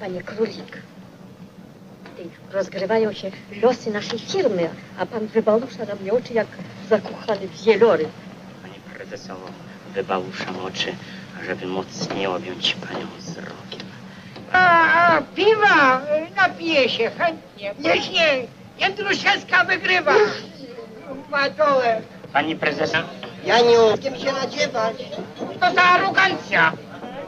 panie królik. Rozgrywają się losy naszej firmy, a pan wybalusza na mnie oczy jak zakochany wieloryb. Pani prezesowo, wybałuszam oczy, żeby mocniej objąć panią wzrokiem. A, a piwa napiję się chętnie. Jeśli Jędruszewska wygrywa. Matole, Pani prezesa, Janiu, z kim się nadziewać? to za arogancja.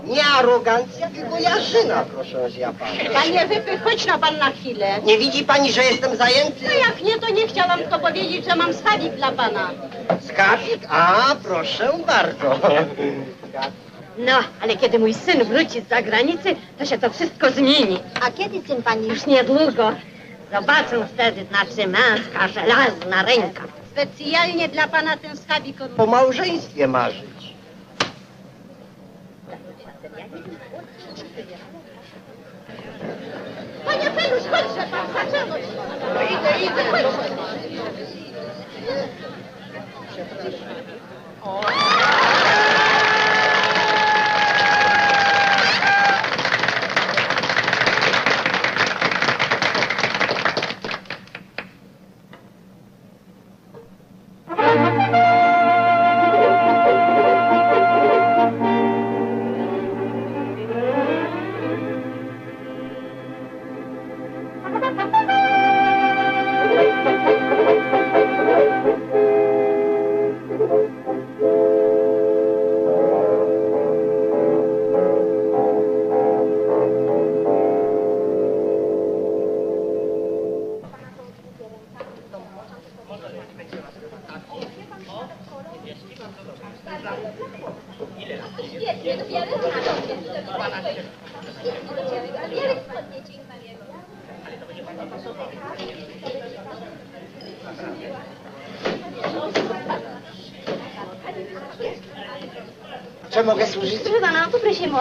Nie arogancja, tylko jarzyna, proszę ja pana. Panie Wypy, chodź na pan na chwilę. Nie widzi pani, że jestem zajęty? No jak nie, to nie chciałam tylko powiedzieć, że mam schawik dla pana. Skarbik? A, proszę bardzo. No, ale kiedy mój syn wróci z zagranicy, to się to wszystko zmieni. A kiedy syn pani już niedługo. Zobaczą wtedy, na czym męska żelazna ręka. Specjalnie dla pana ten schawik od... Po małżeństwie marzyć. Panie Pelusz, chodźże pan, zaczęło się. No idę, idę. Czym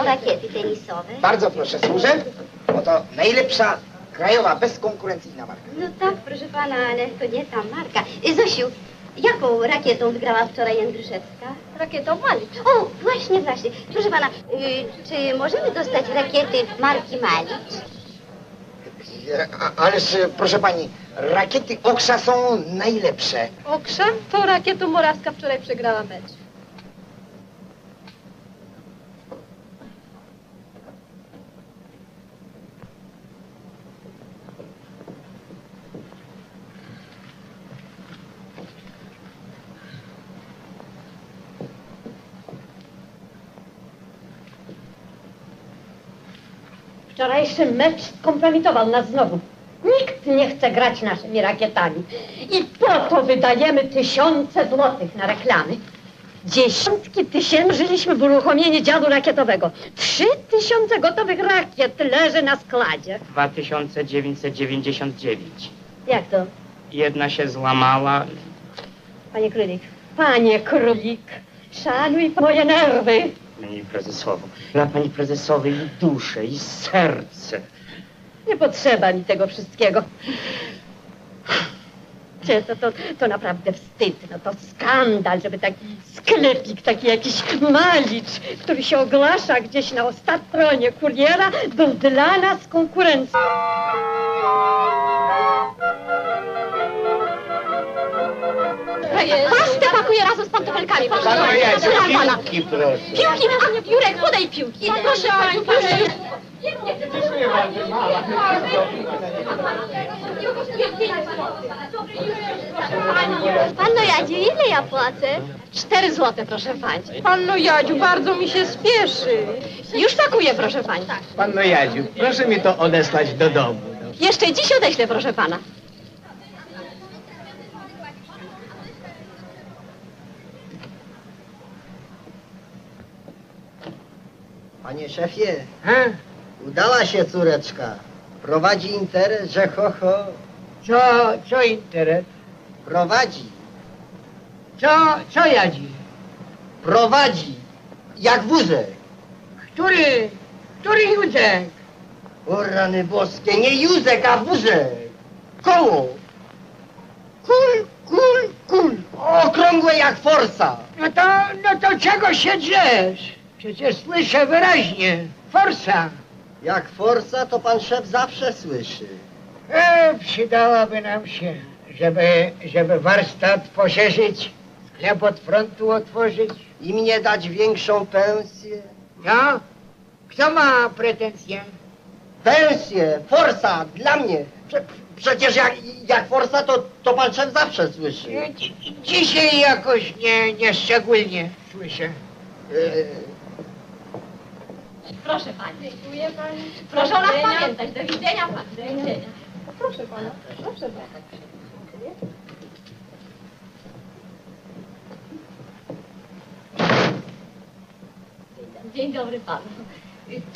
o rakiety tenisowe. Bardzo proszę, służę. Oto najlepsza, krajowa, bezkonkurencyjna marka. No tak, proszę pana, ale to nie ta marka. Y, Zosiu, jaką rakietą wygrała wczoraj Jędruszewska? Rakietą Malicz. O, właśnie, właśnie. Proszę pana, y, czy możemy dostać rakiety marki Malicz? E, a- Ależ, proszę pani, rakiety Oksa są najlepsze. Okrzem? To rakietą Morawska wczoraj przegrała mecz. Wczorajszy mecz skompromitował nas znowu. Nikt nie chce grać naszymi rakietami. I po to wydajemy tysiące złotych na reklamy. Dziesiątki tysięcy żyliśmy w uruchomienie dziadu rakietowego. Trzy tysiące gotowych rakiet leży na składzie. 2999. Jak to, Jedna się złamała. panie królik? Panie królik, szanuj moje nerwy. Pani prezesowo, dla pani prezesowej i duszę, i serce. Nie potrzeba mi tego wszystkiego. Cie, to, to, naprawdę wstyd, no to skandal, żeby taki sklepik, taki jakiś malicz, który się ogłasza gdzieś na ostatronie kuriera, był dla nas konkurencją. Pastę pakuje razem z pantofelkami. Proszę pana. Piłki, proszę. Piłki, a Jurek, podaj piłki. Proszę pani, proszę. Panno Jadziu, ile ja płacę? Cztery złote, proszę pani. Panno Jadziu, bardzo mi się spieszy. Już pakuję, proszę pani. Panno Jadziu, proszę mi to odesłać do domu. Jeszcze dziś odeślę, proszę pana. Panie szefie, Ha? udała się córeczka. Prowadzi interes, że ho, ho. Co, co interes? Prowadzi, Co, co Jadzi? prowadzi. Jak wózek. Który, który Józek? O rany boskie, nie Józek, a wózek. Koło. Kul, kul, kul. Okrągłe jak forsa. No to, no to czego się drzesz? Przecież słyszę wyraźnie. Forsa. Jak forsa, to pan szef zawsze słyszy. E, przydałaby nam się, żeby, żeby warsztat poszerzyć, sklep od frontu otworzyć. I mnie dać większą pensję. Ja? Kto ma pretensje? Pensję, forsa, dla mnie. Prze, przecież jak, jak forsa, to, to pan szef zawsze słyszy. Dzi- Dzisiaj jakoś nie, nie szczególnie słyszę. E, Proszę pani. Dziękuję pani. Proszę o nas pamiętać. Do widzenia pani. Do widzenia. Proszę pana. Proszę pana. Dzień dobry panu.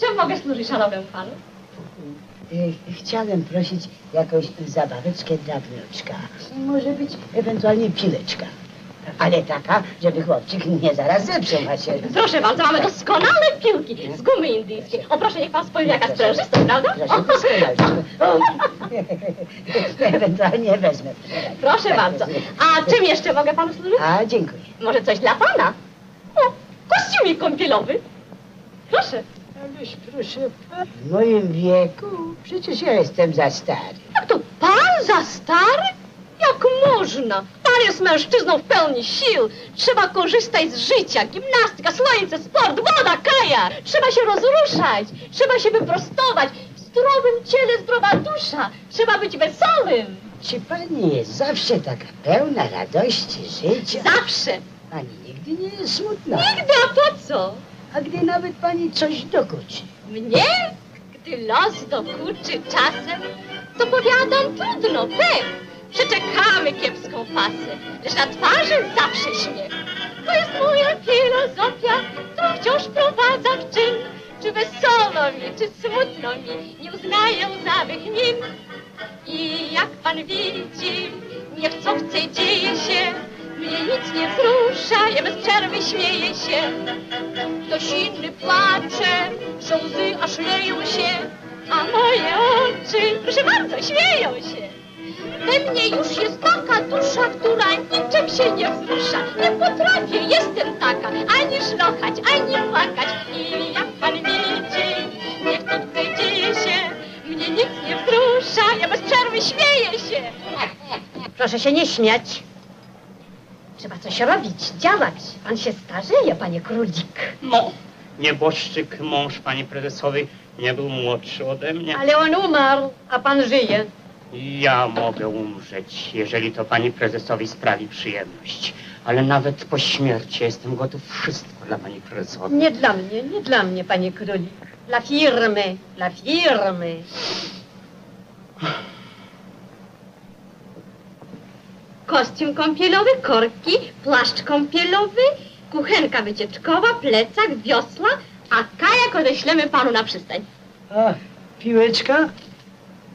Czym mogę służyć szanownemu panu? Y, Chciałem prosić jakąś zabaweczkę dla wnuczka. Może być ewentualnie pileczka. Ale taka, żeby chłopczyk nie zaraz zepsuł się. Proszę bardzo, mamy doskonałe piłki z gumy indyjskiej. O proszę, niech pan spojrzy jaka sprężysta, prawda? Proszę, doskonale. O, ewentualnie wezmę. Proszę bardzo. A czym jeszcze mogę panu służyć? A, dziękuję. Może coś dla pana? O, kostiumik kąpielowy. Proszę. Ależ proszę, pan, w moim wieku przecież ja jestem za stary. Jak to pan za stary? Jak można? Pan jest mężczyzną w pełni sił. Trzeba korzystać z życia. Gimnastyka, słońce, sport, woda, kaja. Trzeba się rozruszać. Trzeba się wyprostować. W zdrowym ciele zdrowa dusza. Trzeba być wesołym. Czy pani jest zawsze taka pełna radości życia? Zawsze. Pani nigdy nie jest smutna. Nigdy, a po co? A gdy nawet pani coś dokuczy. Mnie? Gdy los dokuczy czasem, to powiadam trudno, pech. Przeczekamy kiepską pasę, lecz na twarzy zawsze śmiech. To jest moja filozofia, którą wciąż prowadza w czyn. Czy wesoło mi, czy smutno mi, nie uznaję łzawych min. I jak pan widzi, niechcący dzieje się, mnie nic nie wzrusza, ja bez przerwy śmieję się. Ktoś inny płacze, że łzy aż leją się, a moje oczy, proszę bardzo, śmieją się. We mnie już jest taka dusza, która niczym się nie wzrusza. Nie potrafię, jestem taka, ani szlochać, ani płakać. I jak pan widzi, niech to tutaj dzieje się, mnie nic nie wzrusza, ja bez przerwy śmieję się. Proszę się nie śmiać. Trzeba coś robić, działać. Pan się starzeje, panie królik. No, nieboszczyk, mąż pani prezesowej, nie był młodszy ode mnie. Ale on umarł, a pan żyje. Ja mogę umrzeć, jeżeli to pani prezesowi sprawi przyjemność. Ale nawet po śmierci jestem gotów wszystko dla pani prezesowej. Nie dla mnie, nie dla mnie, panie królik. Dla firmy, dla firmy. Kostium kąpielowy, korki, płaszcz kąpielowy, kuchenka wycieczkowa, plecak, wiosła, a kajak odeślemy panu na przystań. A, piłeczka?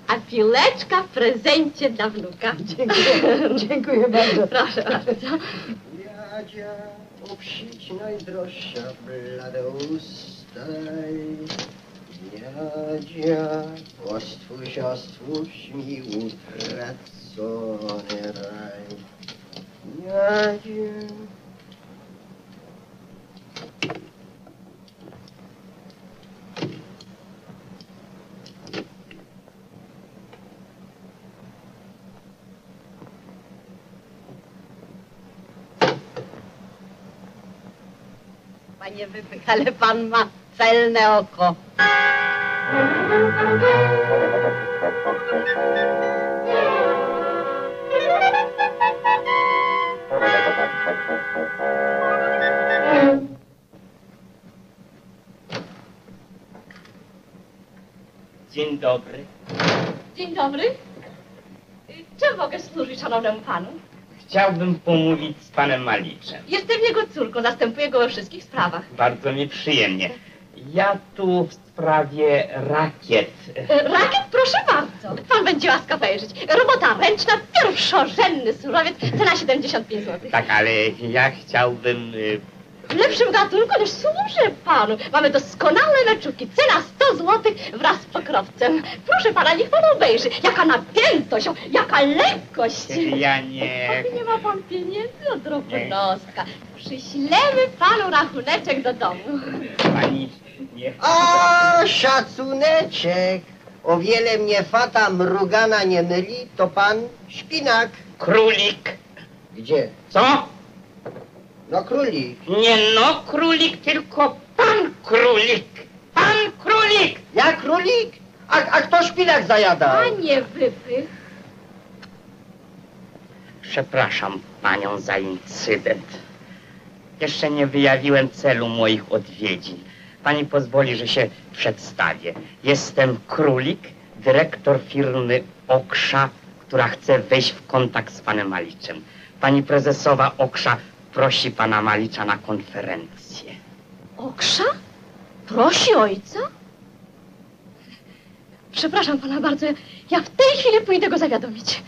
A piłeczka w prezencie dla wnuka. Dziękuję, dziękuję bardzo. Proszę bardzo. Jadzia, obsić najdroższa, blade ustaj. Jadzia, ostwórz, ostwórz mi utracony raj. Jadzia. Panie Wypych, ale pan ma celne oko. Dzień dobry. Dzień dobry. Y, Czym mogę służyć szanownemu panu? Chciałbym pomówić z panem Maliczem. Jestem jego córką, zastępuję go we wszystkich sprawach. Bardzo mi przyjemnie. Ja tu w sprawie rakiet. E, Rakiet, proszę bardzo. Pan będzie łaskaw wejrzeć. Robota ręczna, pierwszorzędny surowiec, cena 75 zł. Tak, ale ja chciałbym y, w lepszym gatunku niż służę panu. Mamy doskonałe leczuki. Cena 100 zł wraz z pokrowcem. Proszę pana, niech pan obejrzy. Jaka napiętość, o, jaka lekkość. Ja nie... Nie ma pan pieniędzy od drobnostka. Przyślemy panu rachuneczek do domu. Pani nie... A szacuneczek. O wiele mnie fata mrugana nie myli, to pan szpinak. Królik. Gdzie? Co? No królik. Nie no królik, tylko pan królik. Pan królik! Ja królik? A, a kto szpinak zajada? Panie wypych. Przepraszam panią za incydent. Jeszcze nie wyjawiłem celu moich odwiedzin. Pani pozwoli, że się przedstawię. Jestem Królik, dyrektor firmy Oksza, która chce wejść w kontakt z panem Maliczem. Pani prezesowa Oksza prosi pana Malicza na konferencję. Oksza? Prosi ojca? Przepraszam pana bardzo, ja w tej chwili pójdę go zawiadomić.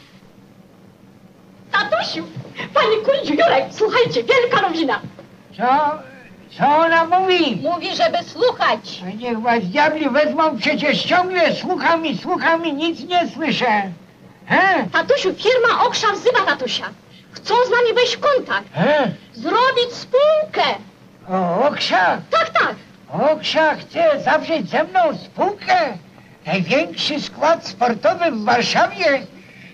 Tatusiu, panie Kuldziu, Jurek, słuchajcie, wielka nowina. Co? Co ona mówi? Mówi, żeby słuchać. A niech was diabli wezmą, przecież ciągle słucham i słucham i nic nie słyszę. He? Tatusiu, firma Oksza wzywa tatusia. Chcą z nami wejść w kontakt, He? zrobić spółkę. O, Oksia? Tak, tak. Oksia chce zawrzeć ze mną spółkę? Największy skład sportowy w Warszawie?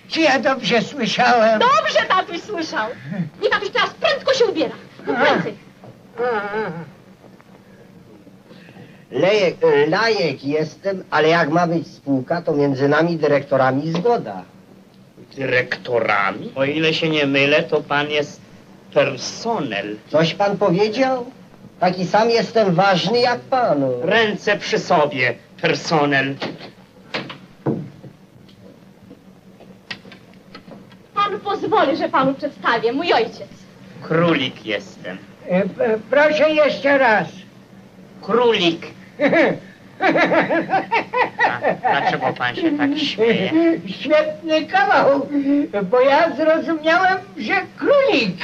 Czy ja dobrze słyszałem? Dobrze tatuś słyszał. Nie tatuś teraz prędko się ubiera. No prędzej. Lejek, e, lajek jestem, ale jak ma być spółka, to między nami dyrektorami zgoda. Dyrektorami? O ile się nie mylę, to pan jest personel. Coś pan powiedział? Taki sam jestem ważny jak pan. Ręce przy sobie, personel. Pan pozwoli, że panu przedstawię. Mój ojciec. Królik jestem. E, e, proszę jeszcze raz. Królik. A, dlaczego pan się tak śmieje? Świetny kawał, bo ja zrozumiałem, że królik.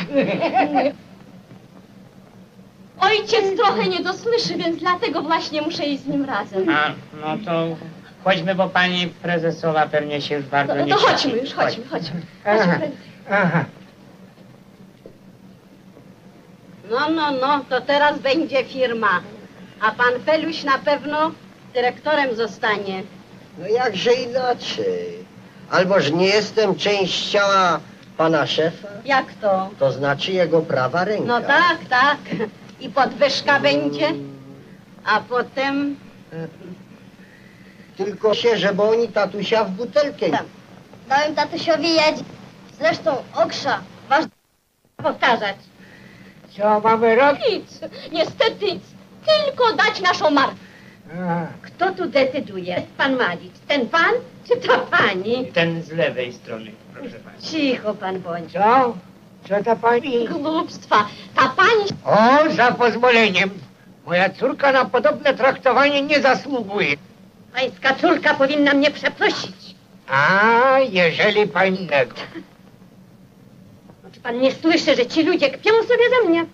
Ojciec trochę nie dosłyszy, więc dlatego właśnie muszę iść z nim razem. A, no to chodźmy, bo pani prezesowa pewnie się już bardzo No nie to cieszy. chodźmy już, chodźmy, chodźmy. Aha, Chodźmy aha. No, no, no, to teraz będzie firma. A pan Feluś na pewno dyrektorem zostanie. No jakże inaczej. Alboż nie jestem część ciała pana szefa, Jak to? to znaczy jego prawa ręka. No tak, tak. I podwyżka będzie. A potem... Tylko się, żeby oni tatusia w butelkę. Dałem tatusiowi jeść. Zresztą okrza. Ważne powtarzać. Co mamy robić? Nic, niestety nic. Tylko dać naszą markę. Kto tu decyduje? Pan Malicz. Ten pan czy ta pani? Ten z lewej strony, proszę pani. Cicho pan bądź. Co? Co ta pani? Głupstwa. Ta pani O, za pozwoleniem. Moja córka na podobne traktowanie nie zasługuje. Pańska córka powinna mnie przeprosić. A, jeżeli pani tego. No, czy pan nie słyszy, że ci ludzie kpią sobie ze mnie?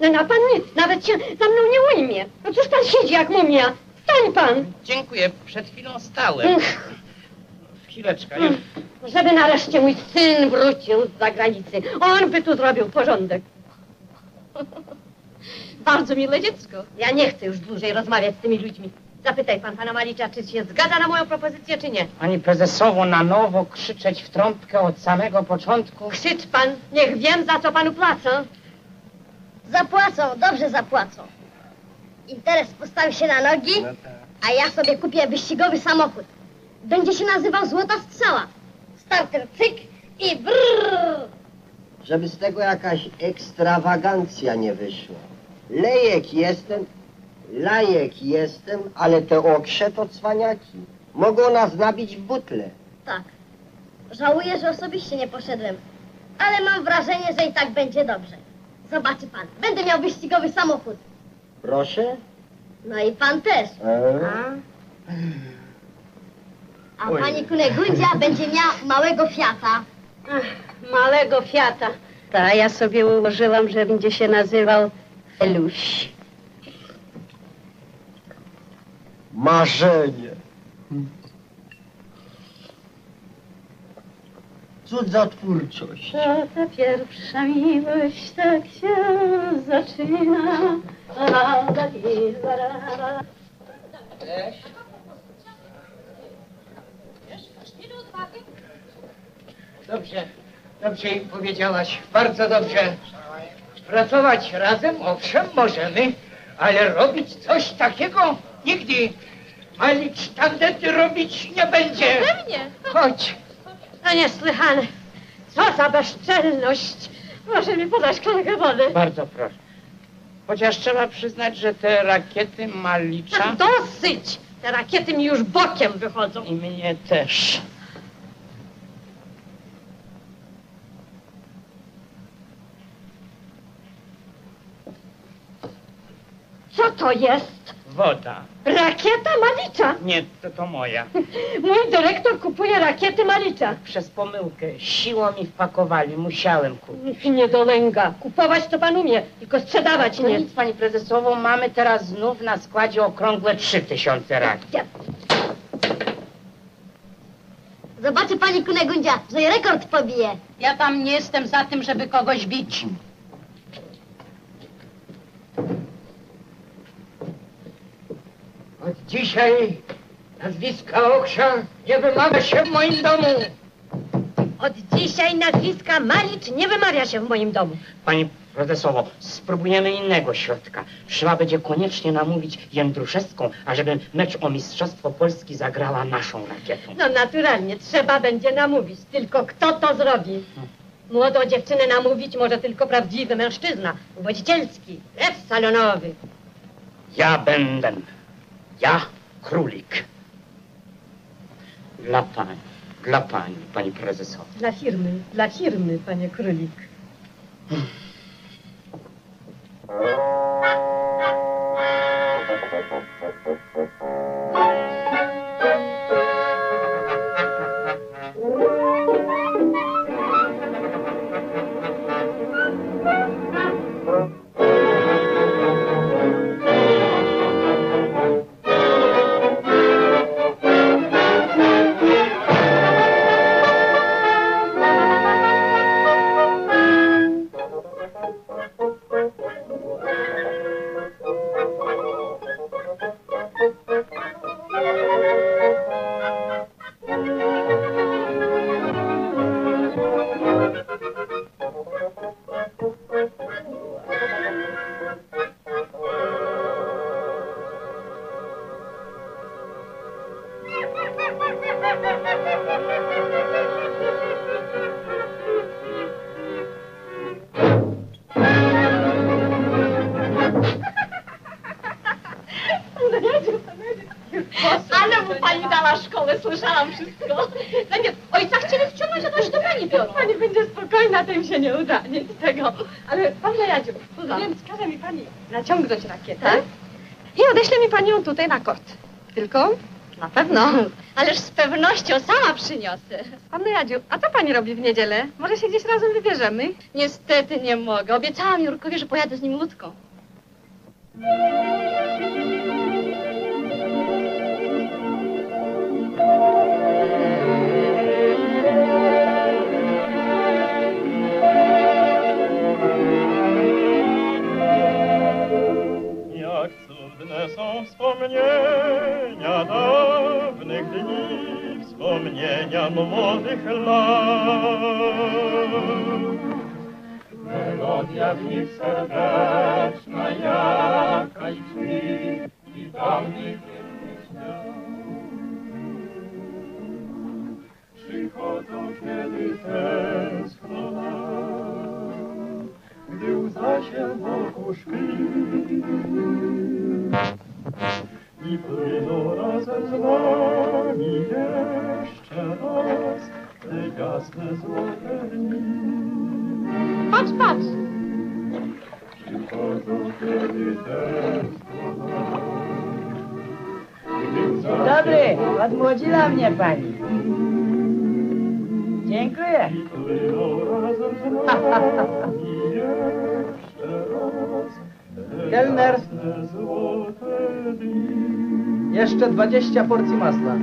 No, no pan nie, nawet się za mną nie ujmie. No cóż pan siedzi jak mumia? Wstań pan. Dziękuję, przed chwilą stałem. Ech, Chwileczkę, już. żeby nareszcie mój syn wrócił z zagranicy. On by tu zrobił porządek. bardzo miłe dziecko. Ja nie chcę już dłużej rozmawiać z tymi ludźmi. Zapytaj pan pana Malicza, czy się zgadza na moją propozycję, czy nie. Pani prezesowo na nowo krzyczeć w trąbkę od samego początku? Krzycz pan, niech wiem, za co panu płacą. Zapłacą, dobrze zapłacą. Interes postawi się na nogi, a ja sobie kupię wyścigowy samochód. Będzie się nazywał Złota Strzała. Starter cyk i brrr. Żeby z tego jakaś ekstrawagancja nie wyszła. Lejek jestem, lajek jestem, ale te okrze to cwaniaki. Mogą nas nabić w butle. Tak. Żałuję, że osobiście nie poszedłem. Ale mam wrażenie, że i tak będzie dobrze. Zobaczy pan, będę miał wyścigowy samochód. Proszę? No i pan też. E? A pani Kunegundzia będzie miała małego Fiata. Ach, małego Fiata. A ja sobie ułożyłam, że będzie się nazywał Feluś. Marzenie. Cudzotwórczość. To ta pierwsza miłość tak się zaczyna. Dobrze, dobrze im powiedziałaś, bardzo dobrze. Pracować razem, owszem, możemy, ale robić coś takiego nigdy. Malicz tandety robić nie będzie. Pewnie. Chodź. No niesłychane. Co za bezczelność. Proszę mi podać szklankę wody. Bardzo proszę. Chociaż trzeba przyznać, że te rakiety Malicza Dosyć! Te rakiety mi już bokiem wychodzą. i mnie też. Co to jest? Woda. Rakieta Malicza. Nie, to to moja. Mój dyrektor kupuje rakiety Malicza. Przez pomyłkę. Siłą mi wpakowali. Musiałem kupić. Nie dolęga. Kupować to pan umie, tylko sprzedawać nie. nic, pani prezesowo, mamy teraz znów na składzie okrągłe 3000 rakiet. Zobaczy pani Kunegundzia, że rekord pobije. Ja tam nie jestem za tym, żeby kogoś bić. Od dzisiaj nazwiska Okrza nie wymawia się w moim domu. Od dzisiaj nazwiska Malicz nie wymawia się w moim domu. Pani prezesowo, spróbujemy innego środka. Trzeba będzie koniecznie namówić Jędruszewską, ażeby mecz o Mistrzostwo Polski zagrała naszą rakietą. No naturalnie, trzeba będzie namówić. Tylko kto to zrobi? Młodą dziewczynę namówić może tylko prawdziwy mężczyzna, uwodzicielski, lew salonowy. Ja będę. Ja, królik. Dla pani, dla pani, pani prezesowo. Dla firmy, dla firmy, panie królik. Ale tutaj na kort. Tylko na pewno. Ależ z pewnością sama przyniosę. Panno Jadziu, a co pani robi w niedzielę? Może się gdzieś razem wybierzemy? Niestety nie mogę. Obiecałam Jurkowi, że pojadę z nim łódką. Przychodzą, kiedy tęskno nam, gdy łza się wokół szkli. I płyną razem z nami jeszcze raz te jasne złote dni. Patrz, patrz! Przychodzą, kiedy tęskno nam, Dobry, odmłodziła mnie pani. Dziękuję. Dni. Jeszcze 20 porcji masła.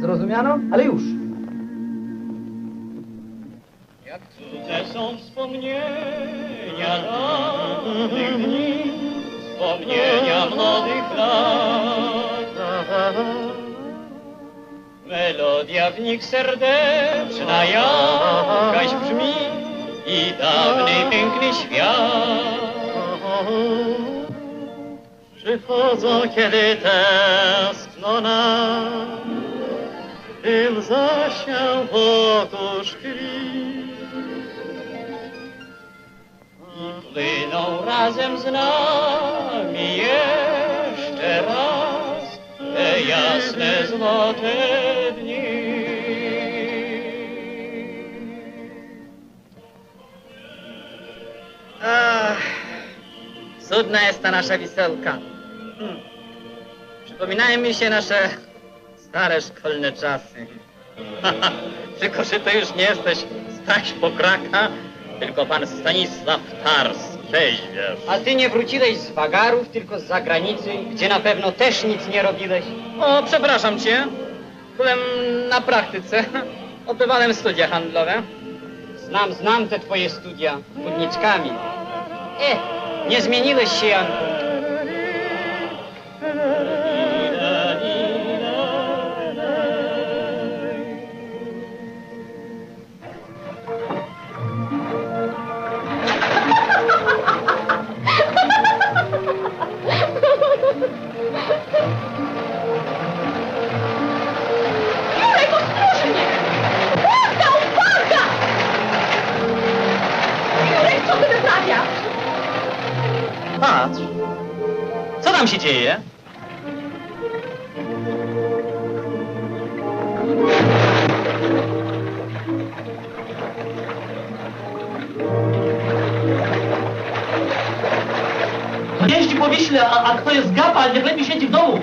Zrozumiano? Ale już. Jak cudze są wspomnienia dawnych dni, wspomnienia młodych lat. Melodia w nich serdeczna jakaś brzmi i dawny piękny świat. Przychodzą, kiedy tęskno nam, i łza się płyną razem z nami jeszcze raz te jasne, złote dni. Ach, cudna jest ta nasza wiselka. Hmm. Przypominają mi się nasze stare szkolne czasy. Tylko, że to już nie jesteś Staś Pokraka, tylko pan Stanisław Tars, rzeźbiarz. A ty nie wróciłeś z wagarów, tylko z zagranicy, gdzie na pewno też nic nie robiłeś? O, przepraszam cię. Byłem na praktyce. Odbywałem studia handlowe. Znam, znam te twoje studia budniczkami. E, nie zmieniłeś się, Janku. Patrz. Co tam się dzieje? Jeździ po Wiśle, a, a kto jest gapa, niech lepiej siedzi w domu.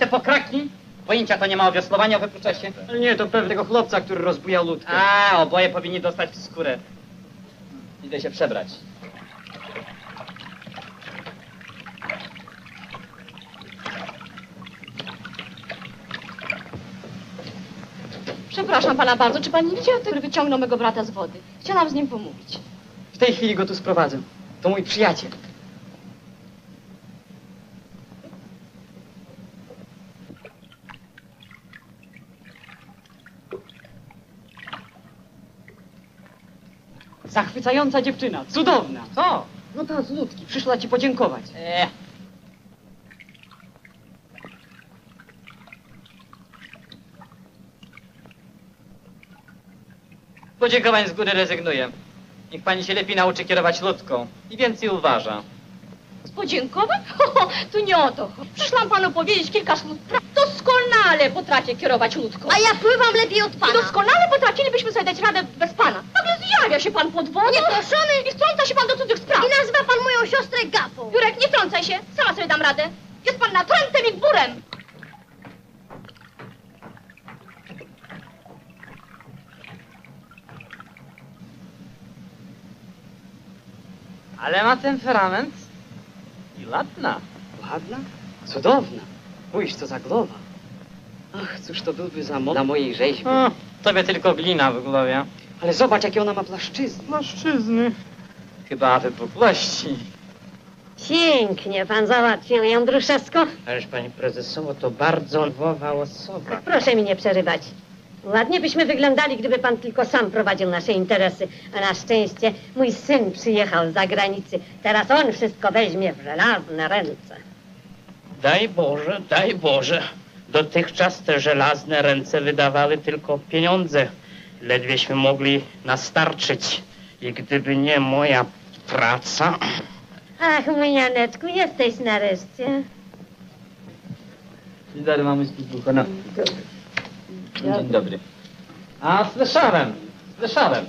Te pokraki? Pojęcia to nie ma o wiosłowaniu, o wykluczeście. Ale nie, to pewnego chłopca, który rozbujał ludkę. A, oboje powinni dostać w skórę. Idę się przebrać. Przepraszam pana bardzo, czy pan nie widział, który wyciągnął mego brata z wody? Chciałam z nim pomówić. W tej chwili go tu sprowadzę. To mój przyjaciel. Zachwycająca dziewczyna, cudowna. Co? No ta z ludki, przyszła ci podziękować. E, Podziękowań z góry rezygnuję. Niech pani się lepiej nauczy kierować ludką i więcej uważa. Z podziękowań? Ho, ho, tu nie o to. Przyszłam panu powiedzieć kilka słów. pra- Doskonale potrafię kierować łódką. A ja pływam lepiej od I pana. doskonale potrafilibyśmy sobie dać radę bez pana. Nagle zjawia się pan pod wodą. Nieproszony. I wtrąca się pan do cudzych spraw. I nazywa pan moją siostrę gapą. Jurek, nie wtrącaj się. Sama sobie dam radę. Jest pan natrętem i gburem. Ale ma temperament i ładna. Ładna? Cudowna. Spójrz, co za głowa. Ach, cóż to byłby za mo- na mojej rzeźbie. o, tobie tylko glina w głowie. Ale zobacz, jakie ona ma płaszczyzny. Mężczyzny. Chyba wypukłości. Pięknie pan załatwił, Jędruszewsko. Ależ pani prezesowo, to bardzo nowa osoba. Proszę mi nie przerywać. Ładnie byśmy wyglądali, gdyby pan tylko sam prowadził nasze interesy. A na szczęście mój syn przyjechał z zagranicy. Teraz on wszystko weźmie w żelazne ręce. Daj Boże, daj Boże. Dotychczas te żelazne ręce wydawały tylko pieniądze. Ledwieśmy mogli nastarczyć. I gdyby nie moja praca... Ach, mój Janeczku, jesteś nareszcie. Dzień dobry, mamy Buchana. Dzień dobry. A, słyszałem, słyszałem.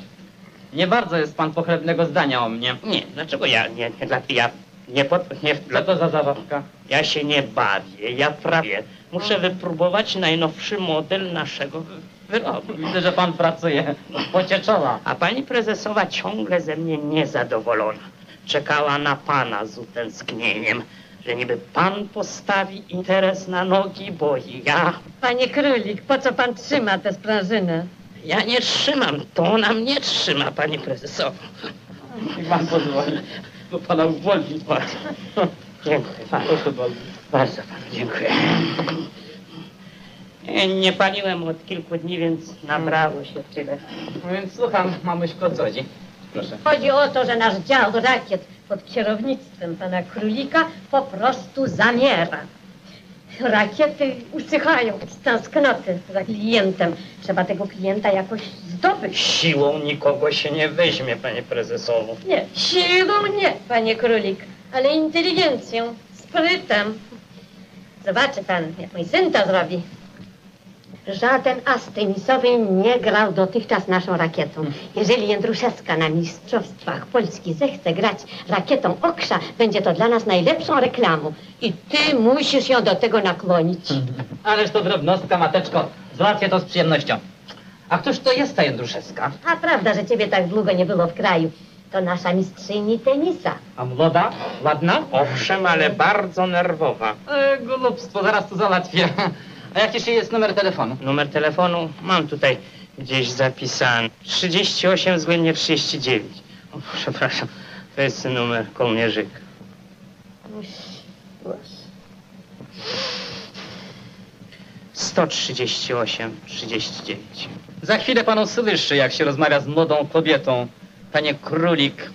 Nie bardzo jest pan pochlebnego zdania o mnie. Nie, dlaczego ja nie, nie, dla- ja nie, pod, nie Co to za zabawka? ja się nie bawię, ja prawie muszę wypróbować najnowszy model naszego wy- wyrobu. Widzę, że pan pracuje. Pocie czoła. A pani prezesowa ciągle ze mnie niezadowolona. Czekała na pana z utęsknieniem, że niby pan postawi interes na nogi, bo ja, Panie Królik, po co pan trzyma tę sprężynę? ja nie trzymam, to ona mnie trzyma, pani prezesowa. Niech pan pozwoli. No pana uwolnić. Dziękuję panu. Proszę bardzo. Bardzo panu dziękuję. Nie, nie paliłem od kilku dni, więc nabrało się tyle. No więc słucham, mamuśko, co chodzi? Proszę. Chodzi o to, że nasz dział rakiet pod kierownictwem pana Królika po prostu zamiera. Rakiety usychają z tęsknoty za klientem. Trzeba tego klienta jakoś zdobyć. Siłą nikogo się nie weźmie, panie prezesowo. Nie, siłą nie, panie Królik, ale inteligencją, sprytem. Zobaczy pan, jak mój syn to zrobi. Żaden as tenisowy nie grał dotychczas naszą rakietą. Jeżeli Jędruszewska na Mistrzostwach Polski zechce grać rakietą Oksza, będzie to dla nas najlepszą reklamą. I ty musisz ją do tego nakłonić. Ależ to drobnostka, mateczko. Załatwię to z przyjemnością. A któż to jest ta Jędruszewska? A prawda, że ciebie tak długo nie było w kraju. To nasza mistrzyni tenisa. A młoda? Ładna? Owszem, ale bardzo nerwowa. E, głupstwo, zaraz to załatwię. A jakiż jest numer telefonu? Numer telefonu mam tutaj gdzieś zapisany. 38 względnie 39. O, przepraszam, to jest numer kołnierzyka. 138 39. Za chwilę pan usłyszy, jak się rozmawia z młodą kobietą, panie Królik.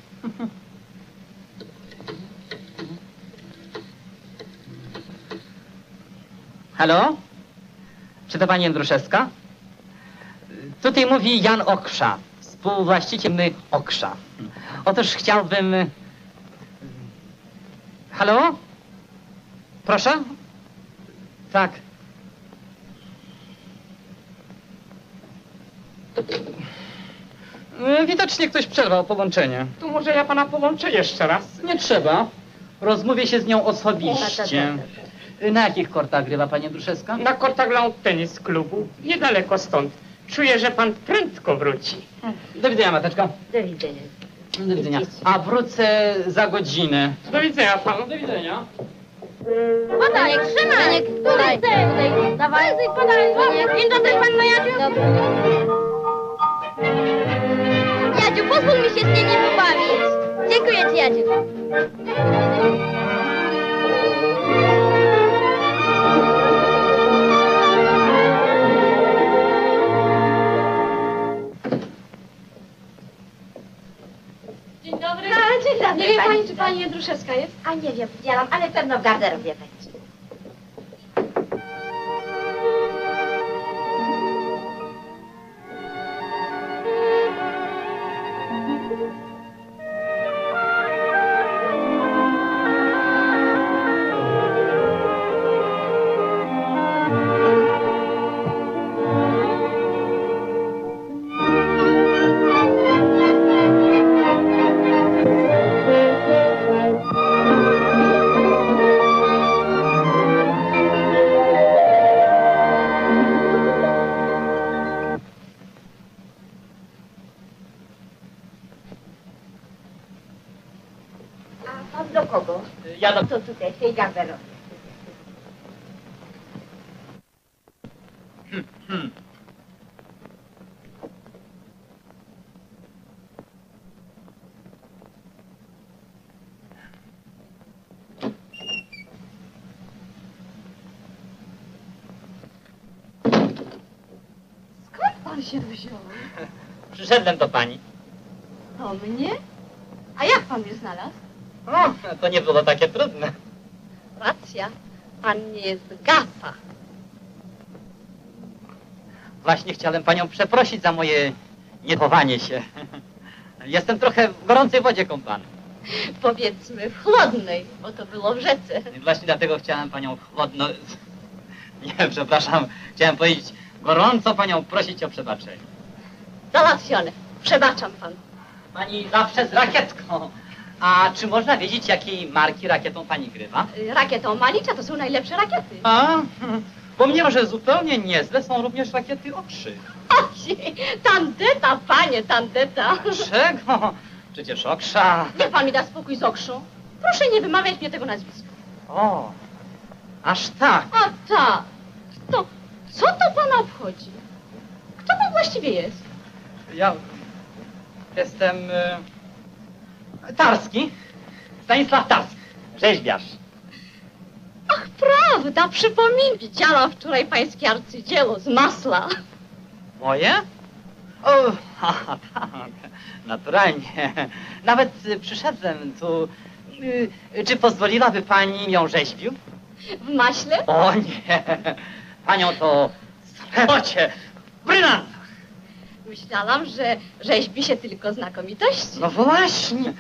Halo? Czy to pani Jędruszewska? Tutaj mówi Jan Oksza, współwłaściciel my Oksza. Otóż chciałbym... Halo? Proszę? Tak. Widocznie ktoś przerwał połączenie. Tu może ja pana połączę jeszcze raz. Nie trzeba. Rozmówię się z nią osobiście. E, Na jakich kortach grywa pani Druszewska? Na kortach Lawn Tennis Klubu, niedaleko stąd. Czuję, że pan prędko wróci. Do widzenia, mateczko. Do widzenia. Do widzenia. A wrócę za godzinę. Do widzenia panu. Do widzenia. Podaj, Szymanek, podaj. Dawaj, podaj. I to też pan Jadziu? Dobra. Jadziu, pozwól mi się z nimi pobawić. Dziękuję ci, Jadziu. Nie wie pani. czy pani Jędruszewska jest? A nie wiem, widziałam, ale pewno w garderobie będzie. Garderobie. Hmm. Skąd pan się wziął? Przyszedłem do pani. O mnie? A jak pan mnie znalazł? O, to nie było takie trudne. Racja. Pan nie jest gapa. Właśnie chciałem panią przeprosić za moje niechowanie się. Jestem trochę w gorącej wodzie kąpany. Powiedzmy w chłodnej, bo to było w rzece. Właśnie dlatego chciałem panią chłodno... Nie, przepraszam. Chciałem powiedzieć gorąco panią prosić o przebaczenie. Załatwione. Przebaczam panu. Pani zawsze z rakietką. A czy można wiedzieć, jakiej marki rakietą pani grywa? Y, Rakietą Malicza to są najlepsze rakiety. A, mnie, że zupełnie niezłe są również rakiety okrzy. Ojej, tandeta, panie, tandeta. Czego? Przecież okrza. Niech pan mi da spokój z okrzą. Proszę nie wymawiać mnie tego nazwiska. O, aż tak. A tak, to co to pana obchodzi? Kto pan właściwie jest? Ja jestem e, Tarski. Stanisław Tarski, rzeźbiarz. Ach, prawda, przypomnij, widziałam wczoraj pańskie arcydzieło z masła. Moje? O, haha, tak, naturalnie. Nawet przyszedłem tu. Y, Czy pozwoliłaby pani ją rzeźbił? W maśle? O nie, panią to sremocie, brylantach. Myślałam, że rzeźbi się tylko znakomitości. No właśnie.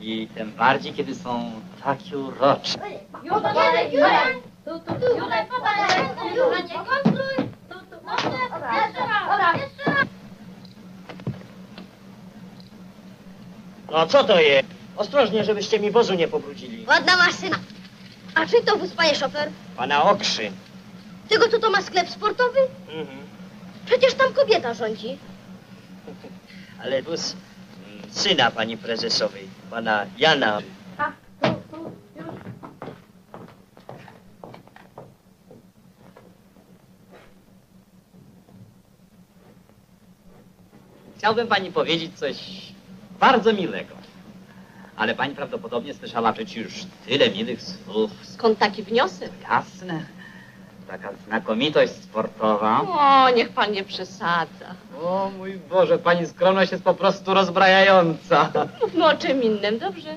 I tym bardziej, kiedy są takie urocze. Jurek, Jurek! Tu, tu, tu. Jurek, popatrz, Jurek, nie kontruj! Tu, tu, może, jeszcze raz, jeszcze raz! No co to jest? Ostrożnie, żebyście mi wozu nie pobrudzili. Ładna maszyna. A czy to wóz, panie szofer? Pana okrzy. Tego, co to ma sklep sportowy? Mhm. Przecież tam kobieta rządzi. Ale wóz mm, syna pani prezesowej, pana Jana. Chciałbym pani powiedzieć coś bardzo milego. Ale pani prawdopodobnie słyszała przecież już tyle miłych słów. Skąd taki wniosek? Jasne. Taka znakomitość sportowa. O, niech pan nie przesadza. O mój Boże, pani skromność jest po prostu rozbrajająca. Mówmy o czym innym, dobrze?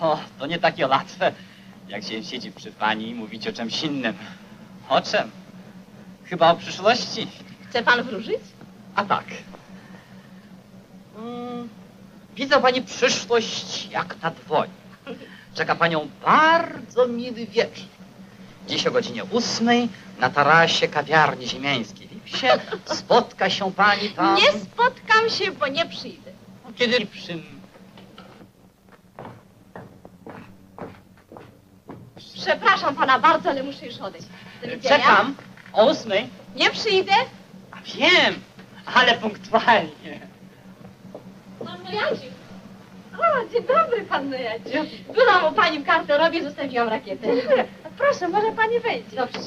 O, to nie takie łatwe, jak się siedzi przy pani i mówić o czymś innym. O czym? Chyba o przyszłości. Chce pan wróżyć? A tak. Mm, widzę pani przyszłość jak na dłoni. Czeka panią bardzo miły wieczór. Dziś o godzinie ósmej na tarasie kawiarni ziemiańskiej w Lipsie spotka się pani tam... Nie spotkam się, bo nie przyjdę. Kiedy przy... Przepraszam pana bardzo, ale muszę już odejść. Do widzenia. Czekam o ósmej. Nie przyjdę. A wiem, ale punktualnie. Pan Nojadziu. O, dzień dobry, pan Nojadziu. Byłam u pani w karterowie, zostawiłam rakietę. Proszę, może pani wejść. Dobrze.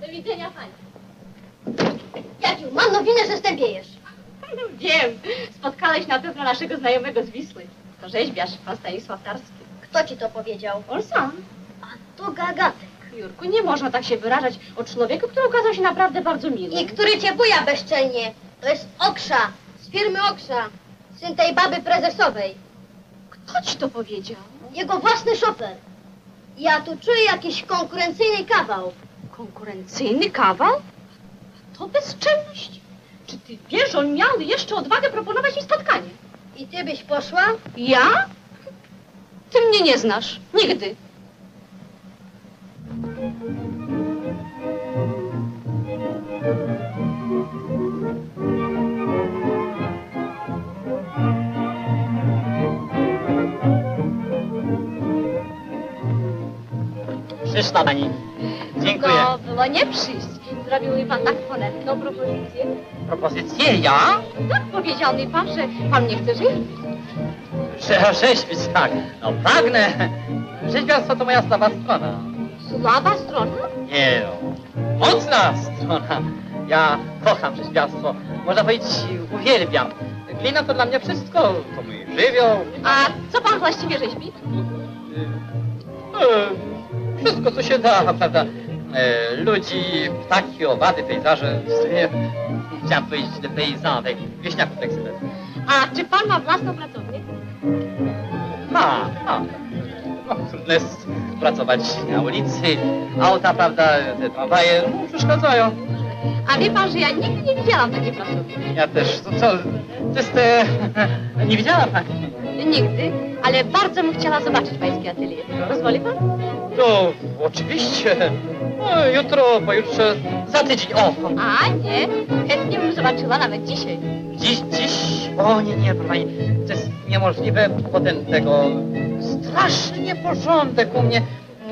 Do widzenia pani. Jadziu, mam nowinę, że stępiejesz. Wiem, spotkałeś na pewno naszego znajomego z Wisły. To rzeźbiarz, pan Stanisław Tarski. Kto ci to powiedział? On sam. A to gagatek. Jurku, nie można tak się wyrażać o człowieku, który okazał się naprawdę bardzo miły. I który cię buja bezczelnie. To jest Oksza, z firmy Oksza. Syn tej baby prezesowej. Kto ci to powiedział? Jego własny szofer. Ja tu czuję jakiś konkurencyjny kawał. Konkurencyjny kawał? To bezczelność. Czy ty wiesz, on miał jeszcze odwagę proponować mi spotkanie? I ty byś poszła? Ja? Ty mnie nie znasz. Nigdy. Przyszła pani. Dziękuję. No, było nie przyjść. Zrobił mi pan tak ponętną propozycję. Propozycję ja? Tak powiedział mi pan, że pan nie chce żyć. Że rzeźbić, tak. No pragnę. Rzeźbiarstwo to moja słaba strona. Słaba strona? Nie no. Mocna strona. Ja kocham rzeźbiarstwo. Można powiedzieć, uwielbiam. Glina to dla mnie wszystko. To mój żywioł. A co pan właściwie rzeźbi? E, Wszystko, co się da, prawda? E, ludzi, ptaki, owady, pejzaże. Chciałem powiedzieć, te pejzanek, wieśniaków tak sobie. A czy pan ma własną pracownię? Ma, ma. No, trudno jest pracować na ulicy. Auta, prawda, te tramwaje no, przeszkadzają. A wie pan, że ja nigdy nie widziałam takiej pracowni. Ja też. To co? To jest... E, nie widziała pani? Nigdy, ale bardzo bym chciała zobaczyć pańskie atelier. Pozwoli pan? No, oczywiście. No, jutro, pojutrze, za tydzień. O, A nie, chętnie bym zobaczyła nawet dzisiaj. dziś, dziś. O, nie, nie, proszę pani. To jest niemożliwe. Potem tego straszny nieporządek u mnie.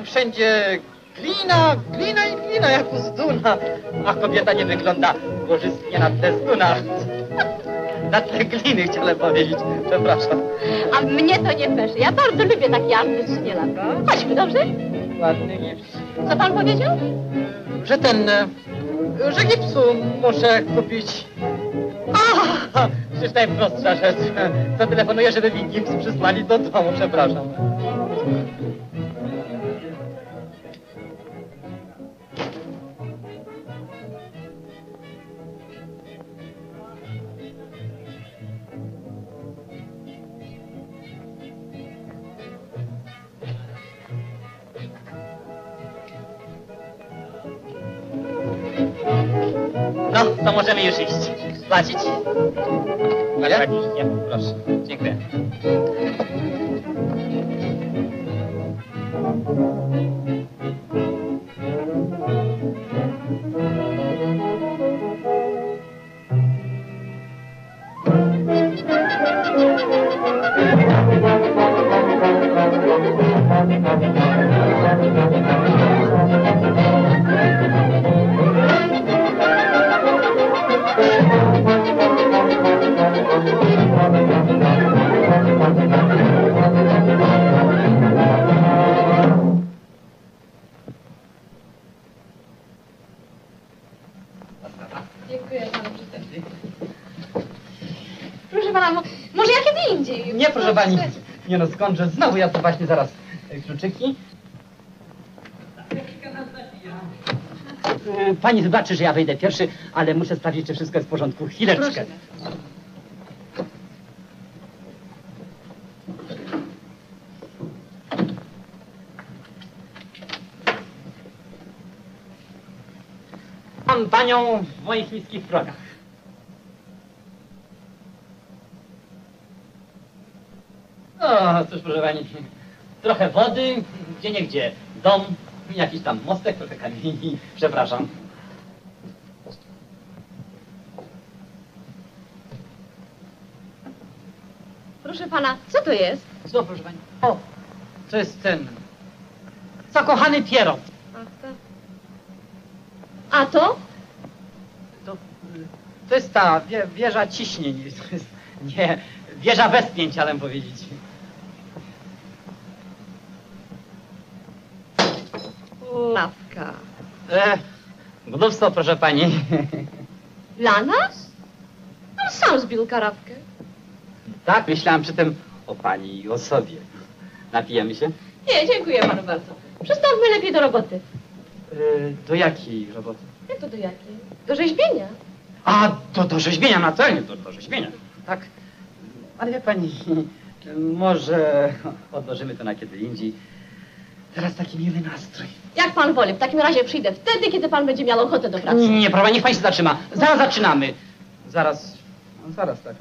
Wszędzie glina, glina i glina jak u zduna. A kobieta nie wygląda korzystnie na tle zduna. Na tle gliny chciałem powiedzieć. Przepraszam. A mnie to nie peszy. Ja bardzo lubię takie artystyczne lata. Chodźmy, dobrze? Ładny gips. Co pan powiedział? Że ten, e, że gipsu muszę kupić. A, przecież najprostsza rzecz. Zatelefonuję, żeby mi gips przysłali do domu, przepraszam. No, to możemy już iść. Płacić? Ile? Nie, proszę. Dziękuję. Dziękuję Znowu ja tu właśnie zaraz e, kluczyki. E, Pani wybaczy, że ja wejdę pierwszy, ale muszę sprawdzić, czy wszystko jest w porządku. Chwileczkę. Proszę. Mam panią w moich niskich progach. O, cóż, proszę pani, trochę wody, gdzie nie gdzie, dom, jakiś tam mostek, trochę kamieni, przepraszam. Proszę pana, co to jest? Co, proszę pani? O, to jest ten zakochany pierog. A to? To, to jest ta wie, wieża ciśnień. To jest, nie, wieża westchnięć, chciałem powiedzieć. Ławka. E, Głupstwo, proszę pani. Dla nas? On sam zbił karawkę. Tak, myślałem przy tym o pani i o sobie. Napijemy się? Nie, dziękuję panu bardzo. Przystąpmy lepiej do roboty. E, do jakiej roboty? Jak to do jakiej? Do rzeźbienia. A, do, do rzeźbienia, na co? Nie, do, do rzeźbienia. Tak. Ale wie pani, może odłożymy to na kiedy indziej. Teraz taki miły nastrój. Jak pan woli, w takim razie przyjdę wtedy, kiedy pan będzie miał ochotę do pracy. Nie, prawa, niech pani się zatrzyma. Zaraz zaczynamy. Zaraz, no zaraz tak.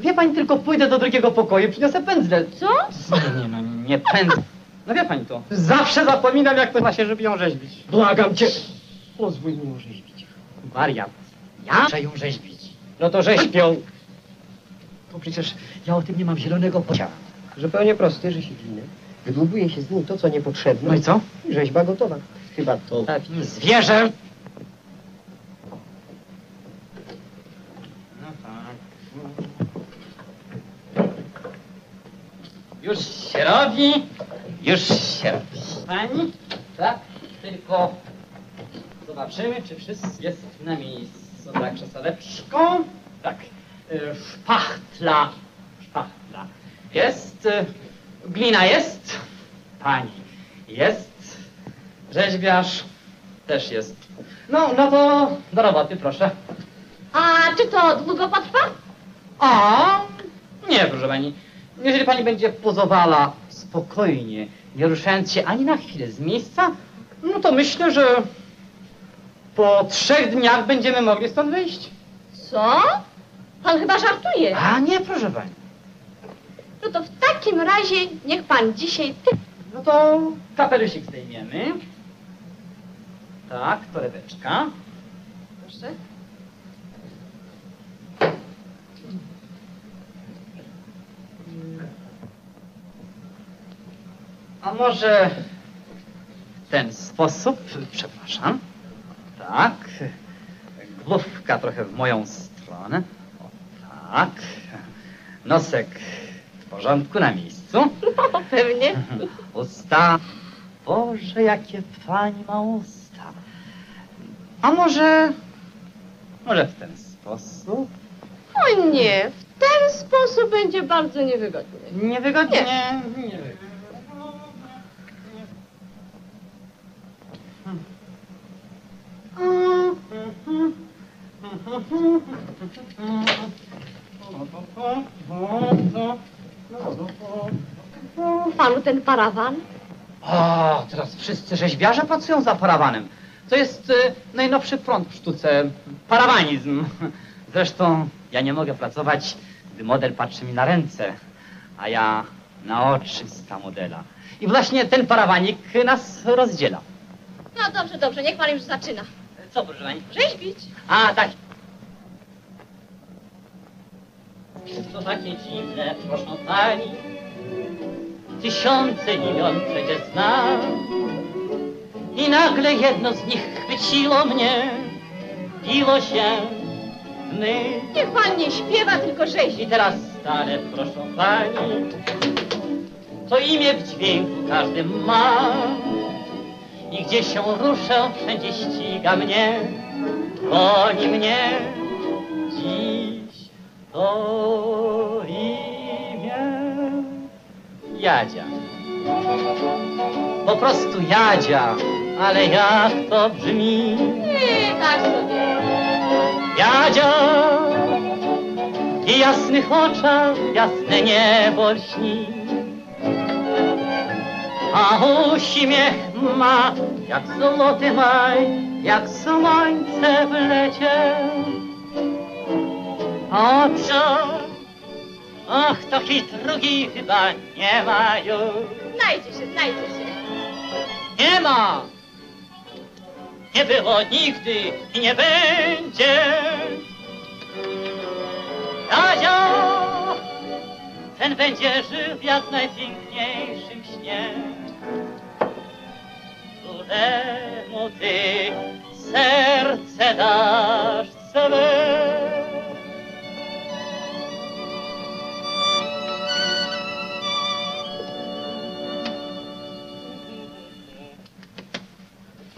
Wie pani, tylko pójdę do drugiego pokoju, przyniosę pędzle. Co? Nie, nie, no, nie pędzle. No wie pani to. Zawsze zapominam, jak to ma się, żeby ją rzeźbić. Błagam cię. Pozwól mi orzeźbić. Wariat. Ja muszę ją rzeźbić. No to rzeźbią. To przecież ja o tym nie mam zielonego pojęcia. Zupełnie prosty, że się glinę. Wydłubuje się z niej to, co niepotrzebne. No i co? I rzeźba gotowa. Chyba to... Zwierzę. No tak. Już się robi. Już się robi. Pani? Tak? Tylko zobaczymy, czy wszystko jest na miejscu. Tak, krzesełeczko. Tak. y, Szpachtla. Jest. y, Glina jest. Pani. Jest. Rzeźbiarz też jest. No, no to do roboty, proszę. A czy to długo potrwa? A, nie, proszę pani. Jeżeli pani będzie pozowała spokojnie, nie ruszając się ani na chwilę z miejsca, no to myślę, że Po trzech dniach będziemy mogli stąd wyjść. Co? Pan chyba żartuje. A nie, proszę pani. No to w takim razie niech pan dzisiaj ty... No to kapelusik zdejmiemy. Tak, torebeczka. Proszę. A może w ten sposób, przepraszam. Tak. Główka trochę w moją stronę. O, tak. Nosek porządku, na miejscu. No, pewnie. Usta. Boże, jakie pani ma usta. A może... Może w ten sposób? O nie, w ten sposób będzie bardzo niewygodnie. Niewygodnie? Niewygodnie. Panu ten parawan? O, teraz wszyscy rzeźbiarze pracują za parawanem. To jest e, najnowszy front w sztuce. Parawanizm. Zresztą ja nie mogę pracować, gdy model patrzy mi na ręce, a ja na oczy sta modela. I właśnie ten parawanik nas rozdziela. No dobrze, dobrze, niech pan już zaczyna. Co, proszę pani? Rzeźbić? A, tak. To takie dziwne, proszę pani. Tysiące imion przecież znam. I nagle jedno z nich chwyciło mnie. Biło się my. Niech pan nie śpiewa, tylko rzeźbi. I teraz stale proszę pani. To imię w dźwięku każdym ma. I gdzie się ruszę, wszędzie ściga mnie, goni mnie. To imię Jadzia. Po prostu Jadzia, ale jak to brzmi? Nie, tak sobie. Jadzia i jasnych oczach jasne niebo lśni. A uśmiech ma jak złoty maj, jak słońce w lecie. Oczom, ach, taki drugi chyba nie ma już. Znajdzie się, znajdzie się. Nie ma! Nie było nigdy i nie będzie. Jadzia, ten będzie żył w jak najpiękniejszym śnie. Któremu ty serce dasz swe.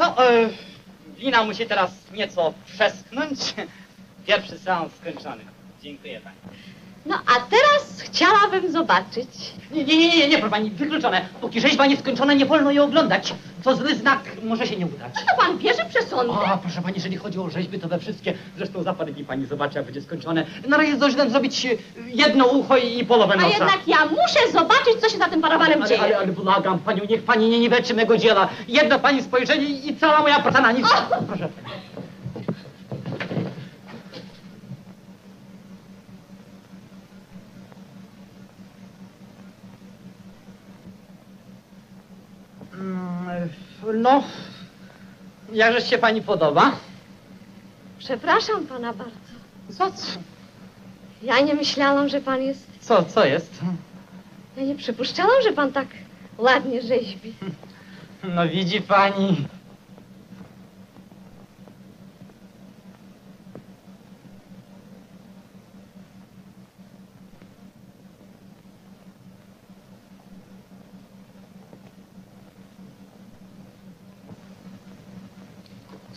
No, e, wina musi teraz nieco przeschnąć. Pierwszy seans skończony. Dziękuję pani. No a teraz chciałabym zobaczyć. Nie, nie, nie, nie, nie, proszę pani, wykluczone. Póki rzeźba nie skończona, nie wolno jej oglądać. To zły znak, może się nie udać. No to pan bierze przesądy. A, proszę pani, jeżeli chodzi o rzeźby, to we wszystkie. Zresztą za parę dni pani zobaczy, jak będzie skończone. Na razie zdąży zrobić e, jedno ucho i połowę A nosa. jednak ja muszę zobaczyć, co się za tym parawanem Ale, dzieje. ale, ale błagam panią, niech pani nie niweczy mego dzieła. Jedno pani spojrzenie i cała moja praca na nic. Proszę. Mm, No, jakżeż się pani podoba? Przepraszam pana bardzo. Co, co, Ja nie myślałam, że pan jest... co, co jest? Ja nie przypuszczałam, że pan tak ładnie rzeźbi. No widzi pani.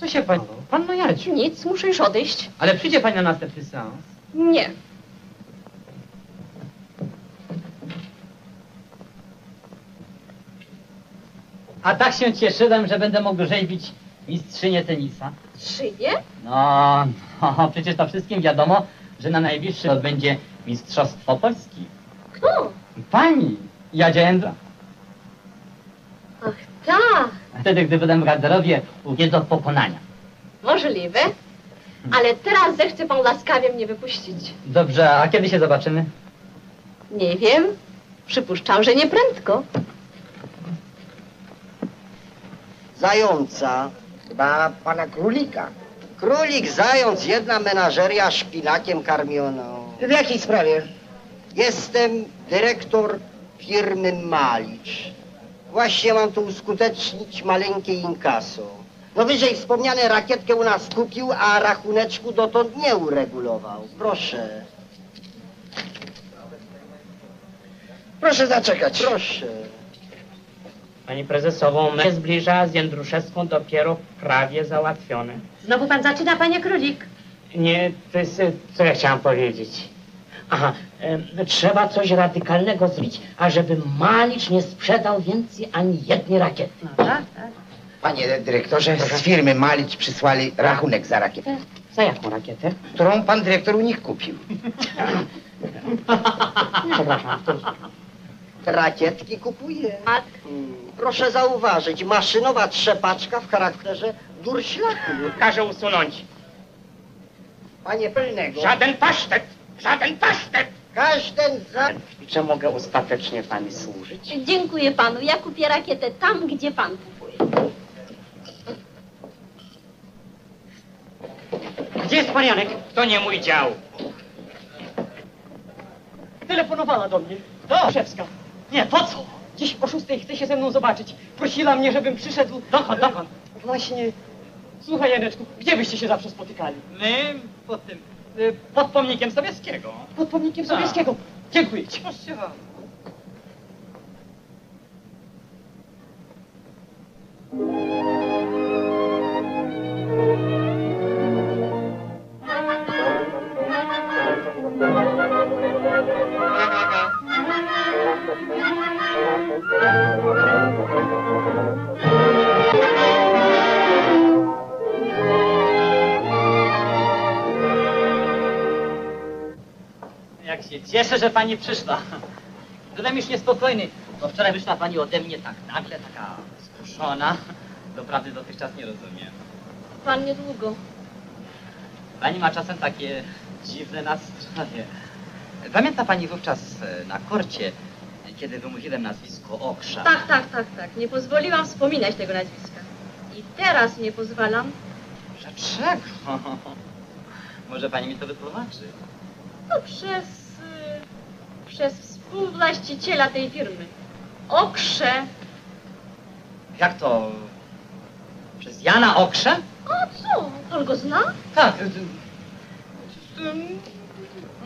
Co się pani... Panno Jadziu. Nic, muszę już odejść. Ale przyjdzie pani na następny seans. Nie. A tak się cieszyłem, że będę mógł rzeźbić mistrzynię tenisa. Szyję? No, no, przecież to wszystkim wiadomo, że na najbliższy odbędzie Mistrzostwo Polski. Kto? Pani, Jadzia Jędra. Ach, tak. Wtedy, gdy będę w garderobie, nie do pokonania. Możliwe. Ale teraz zechce pan łaskawie mnie wypuścić. Dobrze, a kiedy się zobaczymy? Nie wiem. Przypuszczam, że nie prędko. Zająca. Chyba pana królika. Królik, zając, jedna menażeria szpinakiem karmioną. W jakiej sprawie? Jestem dyrektor firmy Malicz. Właśnie mam tu uskutecznić maleńkie inkaso. No wyżej wspomniane rakietkę u nas kupił, a rachuneczku dotąd nie uregulował. Proszę, Proszę zaczekać. proszę. Pani prezesową mnie zbliża z Jędruszewską dopiero prawie załatwione. Znowu pan zaczyna, panie królik. Nie, to jest, co ja chciałam powiedzieć. Aha, trzeba coś radykalnego zrobić, ażeby Malicz nie sprzedał więcej ani jednej rakiety. No tak, tak. Panie dyrektorze, z firmy Malicz przysłali rachunek za rakietę, Za jaką rakietę? którą pan dyrektor u nich kupił. Przepraszam. Rakietki kupuje. Tak. Proszę zauważyć, maszynowa trzepaczka w charakterze durślaku. Każę usunąć. Panie Pelnego, Żaden pasztet! Żaden pasztet! Każdy za... I czy mogę ostatecznie pani służyć? Dziękuję panu. Ja kupię rakietę tam, gdzie pan kupuje. Gdzie jest pan Janek? To nie mój dział. Telefonowała do mnie. Do Szewska. Nie, po co? Dziś o szóstej chce się ze mną zobaczyć. Prosiła mnie, żebym przyszedł. Dokąd, dokąd? Właśnie. Słuchaj, Janeczku, gdzie byście się zawsze spotykali? My pod tym, pod pomnikiem Sobieskiego. Pod pomnikiem Tak. Sobieskiego. Dziękuję ci. Proszę bardzo. Jak się cieszę, że pani przyszła. Byłem już niespokojny, bo wczoraj wyszła pani ode mnie tak nagle, taka skruszona. Doprawdy dotychczas nie rozumiem. Pan niedługo. Pani ma czasem takie dziwne nastroje. Pamięta pani wówczas e, na korcie, kiedy wymówiłem nazwisko Oksza? Tak, tak, tak, tak. Nie pozwoliłam wspominać tego nazwiska. I teraz nie pozwalam. Dlaczego? Może pani mi to wytłumaczy? No przez... przez współwłaściciela tej firmy. Okrze. Jak to? Przez Jana Okrze? A co? Pan go zna? Tak.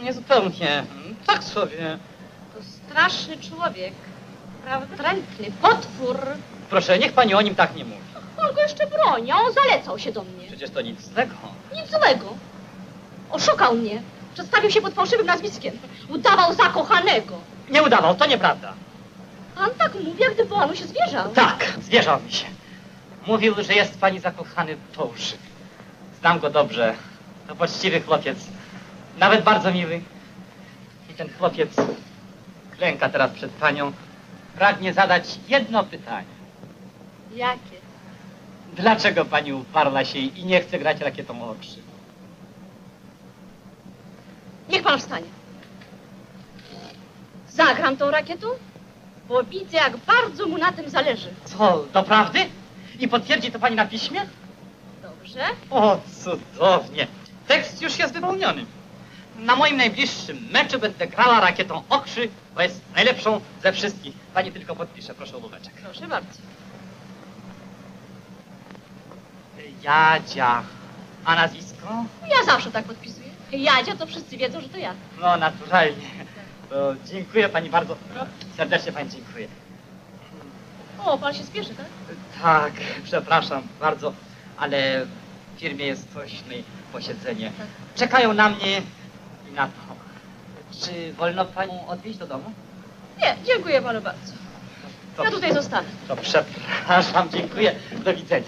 Niezupełnie. Tak sobie. To straszny człowiek. Prawdrętny, potwór. Proszę, niech pani o nim tak nie mówi. On go jeszcze broni, a on zalecał się do mnie. Przecież to nic złego. Nic złego. Oszukał mnie. Przedstawił się pod fałszywym nazwiskiem. Udawał zakochanego. Nie udawał, to nieprawda. Pan tak mówi, jak gdyby panu się zwierzał. Tak, zwierzał mi się. Mówił, że jest pani zakochany uszy. Znam go dobrze. To poczciwy chłopiec. Nawet bardzo miły. I ten chłopiec klęka teraz przed panią. Pragnie zadać jedno pytanie. Jakie? Dlaczego pani uparła się i nie chce grać rakietą oczy? Niech pan wstanie. Zagram tą rakietą, bo widzę, jak bardzo mu na tym zależy. Co, doprawdy? I potwierdzi to pani na piśmie? Dobrze? O, cudownie. Tekst już jest wypełniony. Na moim najbliższym meczu będę grała rakietą okrzy, bo jest najlepszą ze wszystkich. Pani tylko podpisze, proszę o ołóweczek. Proszę bardzo. Jadzia. A nazwisko? Ja zawsze tak podpisuję. Jadzia to wszyscy wiedzą, że to ja. No, naturalnie. To dziękuję pani bardzo. Serdecznie pani dziękuję. O, pan się spieszy, tak? Tak, przepraszam bardzo, ale w firmie jest ważne posiedzenie. Czekają na mnie i na to. Czy wolno panią odwieźć do domu? Nie, dziękuję panu bardzo. Ja tutaj zostanę. To przepraszam, dziękuję. Do widzenia.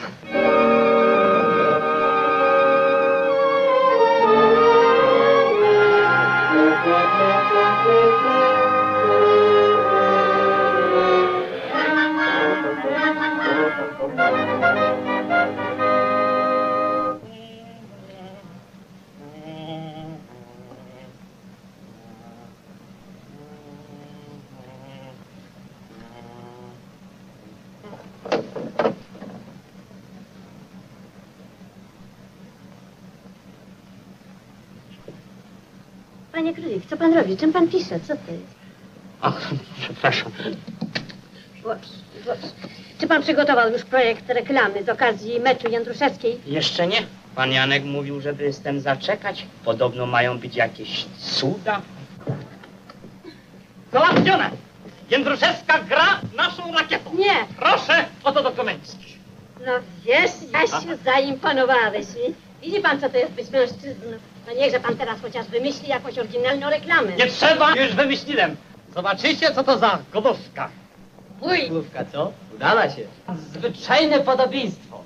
Panie Królik, co pan robi? Czym pan pisze? Co to jest? Ach, przepraszam. Boże, Boże. Czy pan przygotował już projekt reklamy z okazji meczu Jędruszewskiej? Jeszcze nie. Pan Janek mówił, żeby z tym zaczekać. Podobno mają być jakieś cuda. Załatwione! Jędruszewska gra naszą rakietą. Nie. Proszę, oto dokumencik. No wiesz, Jasiu, zaimponowałeś mi. Widzi pan, co to jest być mężczyzną? No niechże pan teraz chociaż wymyśli jakąś oryginalną reklamę. Nie trzeba, już wymyśliłem. Zobaczycie, co to za godówka. Mój! Główka, co? Udała się. Zwyczajne podobieństwo.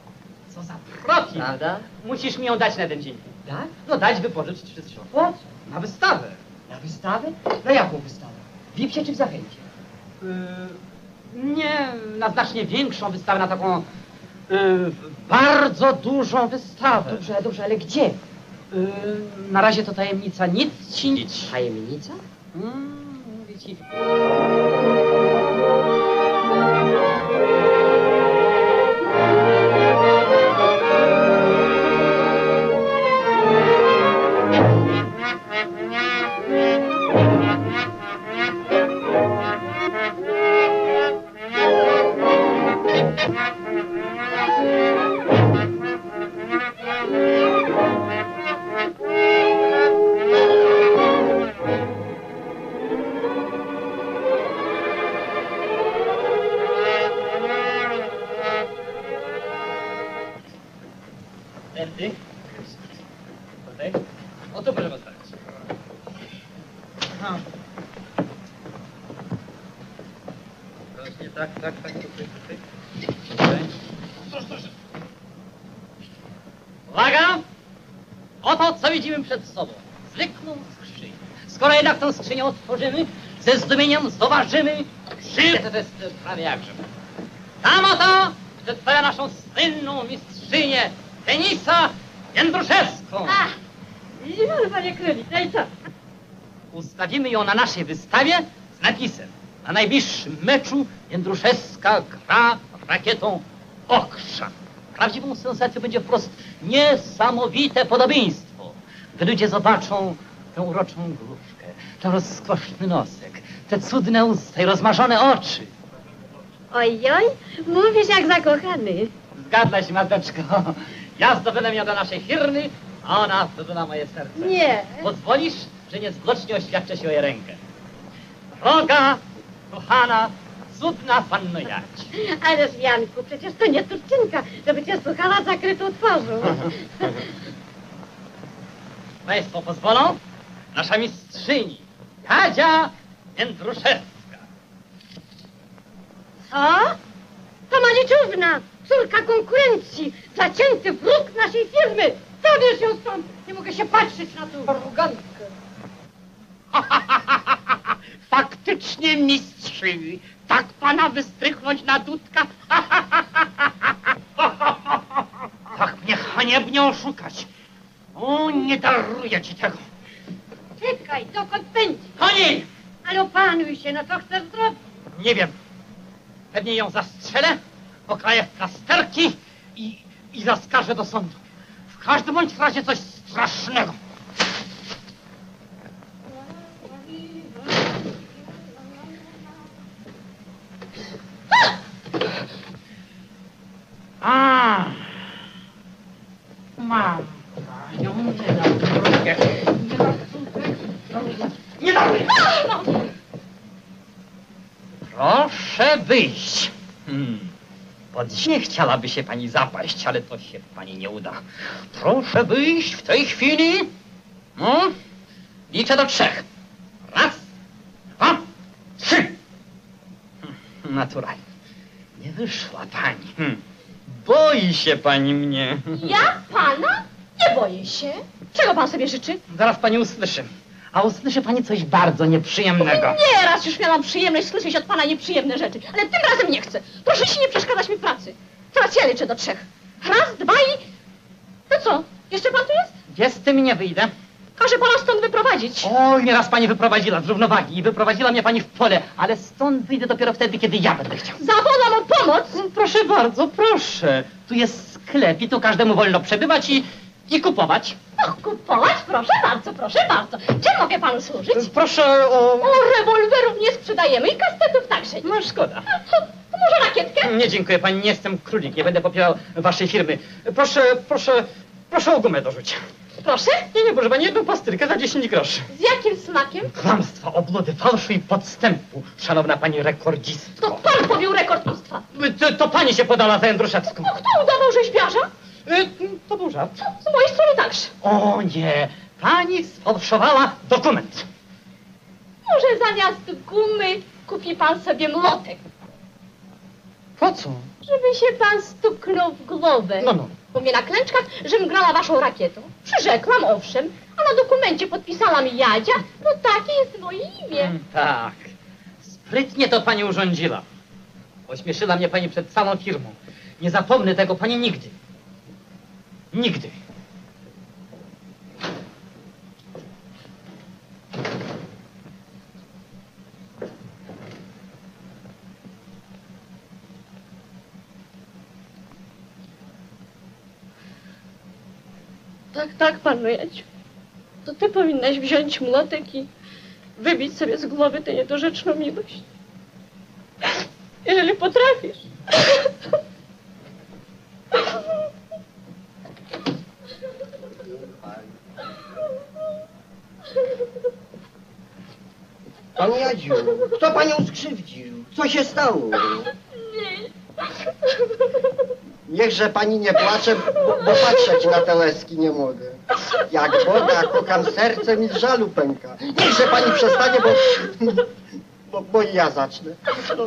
Co za profil. Prawda? Musisz mi ją dać na jeden dzień. Tak? No dać, wypożyczyć wszystko. Po co? Na wystawę. Na wystawę? Na jaką wystawę? W Lipsie czy w Zachęcie? Yy, nie, na znacznie większą wystawę, na taką yy, bardzo dużą wystawę. Dobrze, dobrze, ale gdzie? Yy, na razie to tajemnica, nic ci nic. Tajemnica? Mm, mówię ci. Tę skrzynię otworzymy, ze zdumieniem zobaczymy. To jest prawie jakże. Tam oto przedstawia naszą słynną mistrzynię tenisa Jędruszewską. A! Widzi pan, panie Królik, no i co? Ustawimy ją na naszej wystawie z napisem. Na najbliższym meczu Jędruszewska gra rakietą Okrza. Prawdziwą sensacją będzie wprost niesamowite podobieństwo. Gdy ludzie zobaczą tę uroczą główkę, ten rozkoszny nosek, te cudne usta i rozmarzone oczy. Ojoj, mówisz jak zakochany. Zgadłaś, mateczko. Ja zdobędę ją do naszej firmy, a ona zdobyła moje serce. Nie. Pozwolisz, że niezwłocznie oświadczę się o jej rękę. Droga, kochana, cudna panno Jać. Ależ Janku, przecież to nie Turczynka, żeby cię słuchała zakrytą twarzą. Państwo pozwolą? Nasza mistrzyni, Jadzia Jędruszewska. Co? To Maliczówna, córka konkurencji, zacięty wróg naszej firmy. Zabierz ją stąd, nie mogę się patrzeć na tą arogantkę. Faktycznie mistrzyni. Tak pana wystrychnąć na dudka? Tak mnie haniebnie oszukać. O, nie daruję ci tego. Czekaj, dokąd pędzi? Koni! Ale opanuj się, no co chcesz zrobić? Nie wiem. Pewnie ją zastrzelę, pokraję w plasterki i, i zaskarżę do sądu. W każdym bądź razie coś strasznego. A! Mam nie. Nie drugę. Nie dam Proszę wyjść. Hmm. Pod nie chciałaby się pani zapaść, ale to się pani nie uda. Proszę wyjść w tej chwili. No, liczę do trzech. Raz, dwa, trzy. Hmm, Naturalnie. Nie wyszła pani. Hmm. Boi się pani mnie. Ja pana? Nie boję się. Czego pan sobie życzy? Zaraz pani usłyszy. A usłyszy pani coś bardzo nieprzyjemnego. Nie, raz już miałam przyjemność słyszeć od pana nieprzyjemne rzeczy, ale tym razem nie chcę. Proszę się nie przeszkadzać mi w pracy. Teraz ja liczę do trzech. Raz, dwa i... No co, jeszcze pan tu jest? Gdzie z tym nie wyjdę? Każę pana stąd wyprowadzić. Oj, nieraz pani wyprowadziła z równowagi i wyprowadziła mnie pani w pole, ale stąd wyjdę dopiero wtedy, kiedy ja będę chciał. Zawołam o pomoc. Proszę bardzo, proszę. Tu jest sklep i tu każdemu wolno przebywać i, i kupować. Och, kupować? Proszę bardzo, proszę bardzo. Czym mogę panu służyć? Proszę o... O, rewolwerów nie sprzedajemy i kastetów także nie. No szkoda. To, to może rakietkę? Nie dziękuję pani, nie jestem królik, nie będę popierał waszej firmy. Proszę, proszę, proszę o gumę do rzucia. Proszę? Nie, nie, proszę pani, jedną pastylkę za 10 groszy. Z jakim smakiem? Kłamstwa, obludy, fałszu i podstępu, szanowna pani rekordzistko. To pan pobił rekordmistwa. To, to pani się podała za Jędruszewską. No kto udawał rzeźbiarza? Y, To był żart. Z mojej strony także. O nie, pani sfałszowała dokument. Może zamiast gumy kupi pan sobie młotek, Po co? żeby się pan stuknął w głowę. No, no. Bo mnie na klęczkach, żebym grała waszą rakietą. Przyrzekłam, owszem, a na dokumencie podpisałam Jadzia, bo takie jest moje imię. Mm, Tak. Sprytnie to pani urządziła. Ośmieszyła mnie pani przed całą firmą. Nie zapomnę tego pani nigdy. Nigdy. Tak, tak, panu Jadziu. To ty powinnaś wziąć młotek i wybić sobie z głowy tę niedorzeczną miłość. Jeżeli potrafisz. Pani Jadziu, kto panią skrzywdził? Co się stało? Niechże pani nie płacze, bo, bo patrzeć na te łezki nie mogę. Jak woda, kokam serce mi z żalu pęka. Niechże pani przestanie, bo, bo, bo ja zacznę. No,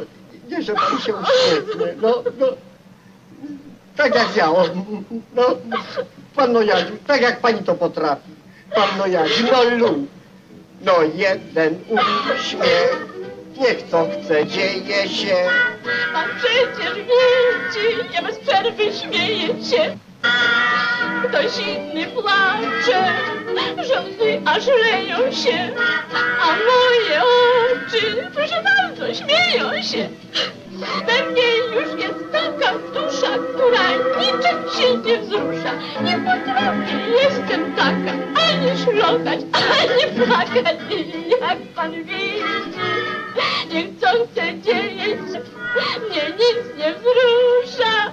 niechże pani się uśmiechnie. No, no, tak jak ja, o, no, panno Jadziu, tak jak pani to potrafi. Panno Jadziu, no lu. No jeden uśmiech, niech co chce, dzieje się. A przecież widzi, ja bez przerwy śmieję się. Ktoś inny płacze, że łzy aż leją się, a moje oczy, proszę bardzo, śmieją się. We mnie już jest taka dusza, która niczym się nie wzrusza. Nie potrafię, jestem taka, ani szlokać, ani płakać, jak pan widzi. Niechcące dzieje się, mnie nic nie wzrusza.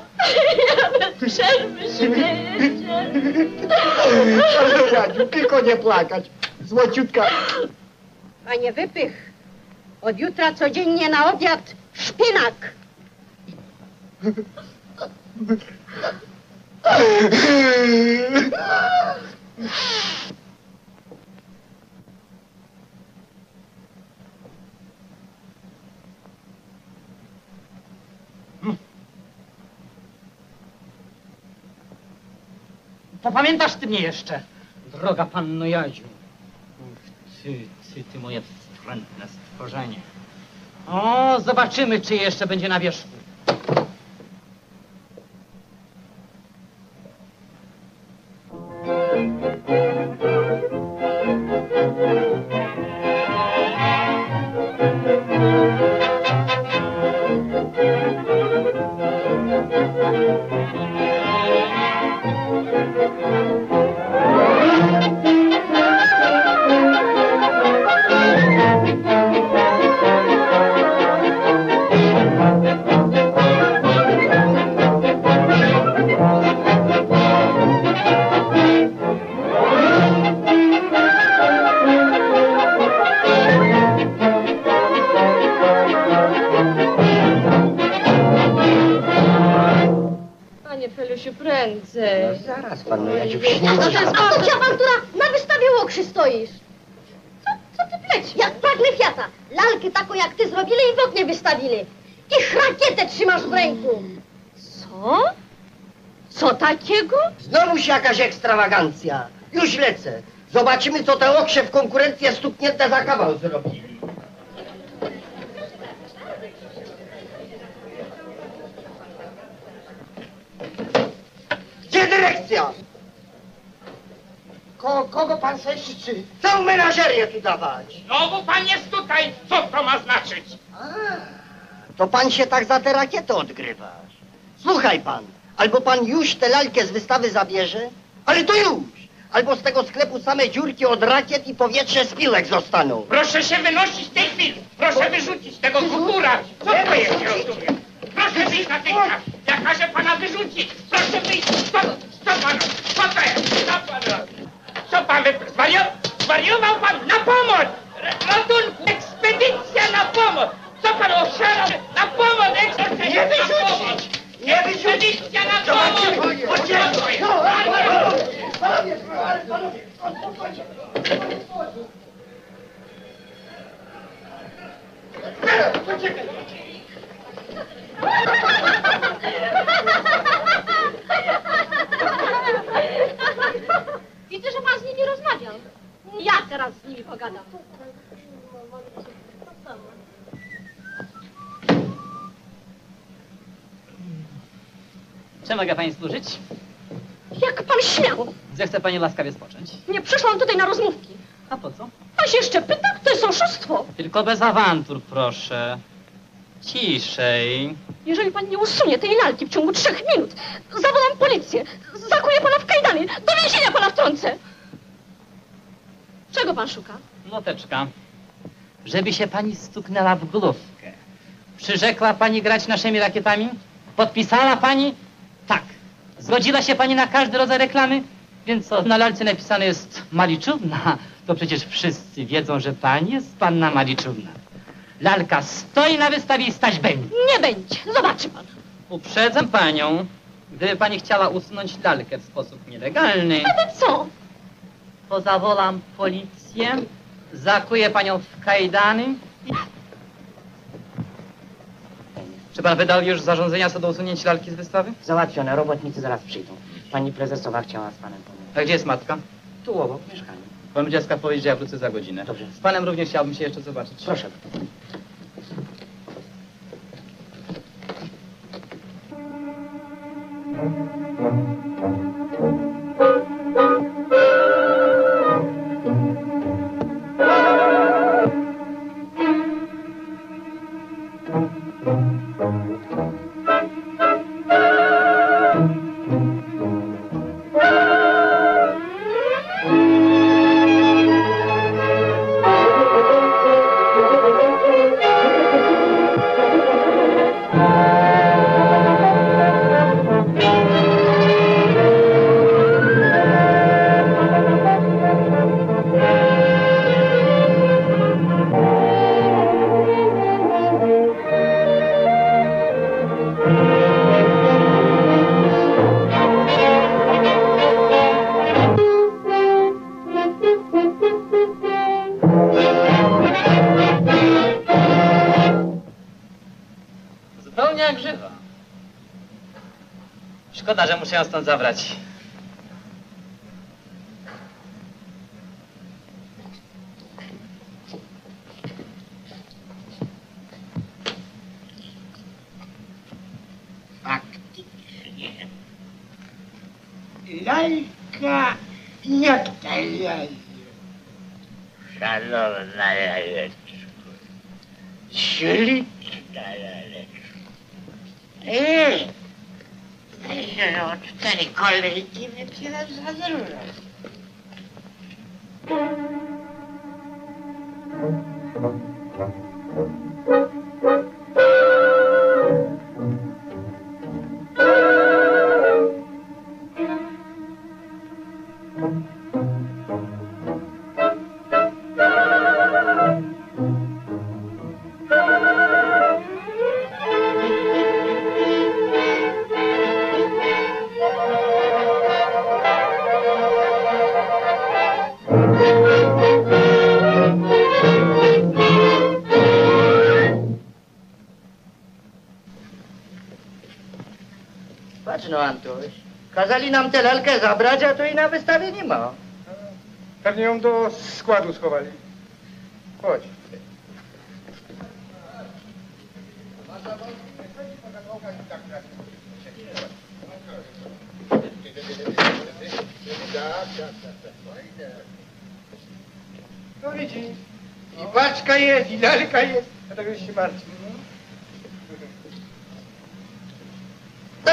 Ja bez przerwy śmieję się. Jadziu, tylko nie płakać. Złociutka. Panie Wypych, od jutra codziennie na obiad szpinak. Popamiętasz ty mnie jeszcze, droga panno Jadziu. Ach, Ty, ty, ty moje wstrętne stworzenie. O, zobaczymy, czy jeszcze będzie na wierzchu. Panie panno Jadziu, A to jest babcia awantura, na wystawie łokrzy stoisz. Co, co ty plecisz? Jak pragnę fiata. Lalkę taką jak ty zrobili i w oknie wystawili. I rakietę trzymasz w ręku. Co? Co takiego? Znowuż jakaś ekstrawagancja. Już lecę. Zobaczymy, co te okrze w konkurencję stuknięte za kawał zrobili. Gdzie dyrekcja? Ko, kogo pan se życzy? Całą menażerię tu dawać. Znowu pan jest tutaj. Co to ma znaczyć? A, to pan się tak za tę rakietę odgrywasz. Słuchaj pan, albo pan już tę lalkę z wystawy zabierze, ale to już, albo z tego sklepu same dziurki od rakiet i powietrze z pilek zostaną. Proszę się wynosić w tej chwili. Proszę wyrzucić tego kutura. Co to jest, nie rozumiem? Proszę wyjść natychmiast. Ja każę pana wyrzucić. Proszę wyjść. Co, co pan robi? Co to jest? Co pan robi? Co pan. Zwario... Zwariował pan? Na pomoc! Ratunku! Ekspedycja na pomoc! Co pan oszalał? Na pomoc! Ekspedycja Nie wyrzucić! Nie wyrzucić! Ekspedycja na pomoc! Panie! panowie, ale panowie, spokojnie. Widzę, że pan z nimi rozmawiał. Ja teraz z nimi pogadam. Czym mogę pani służyć? Jak pan śmiał? Zechce pani łaskawie spocząć. Nie przyszłam tutaj na rozmówki. A po co? Pan się jeszcze pyta? To jest oszustwo. Tylko bez awantur, proszę. Ciszej. Jeżeli pan nie usunie tej lalki w ciągu trzech minut, zawołam policję, zakuję pana w kajdany, do więzienia pana wtrącę. Czego pan szuka? Noteczka. Żeby się pani stuknęła w główkę. Przyrzekła pani grać naszymi rakietami? Podpisała pani? Tak. Zgodziła się pani na każdy rodzaj reklamy? Więc co, na lalce napisane jest Maliczówna. To przecież wszyscy wiedzą, że pani jest panna Maliczówna. Lalka stoi na wystawie i stać będzie. Nie będzie, zobaczy pan. Uprzedzam panią, gdyby pani chciała usunąć lalkę w sposób nielegalny, Ale co? pozawołam policję, zakuję panią w kajdany i... Czy pan wydał już zarządzenia co do usunięcia lalki z wystawy? Załatwione, robotnicy zaraz przyjdą. Pani prezesowa chciała z panem pomówić. A gdzie jest matka? Tu obok mieszkania. Pan dziecka powiedzieć, że ja wrócę za godzinę. Dobrze. Z panem również chciałbym się jeszcze zobaczyć. Proszę. Zupełnie stąd zabrać. Kazali nam tę lalkę zabrać, a to i na wystawie nie ma. Pewnie ją do składu schowali. Chodź. No widzi. I paczka jest, i lalka jest. Dlatego już się martwi.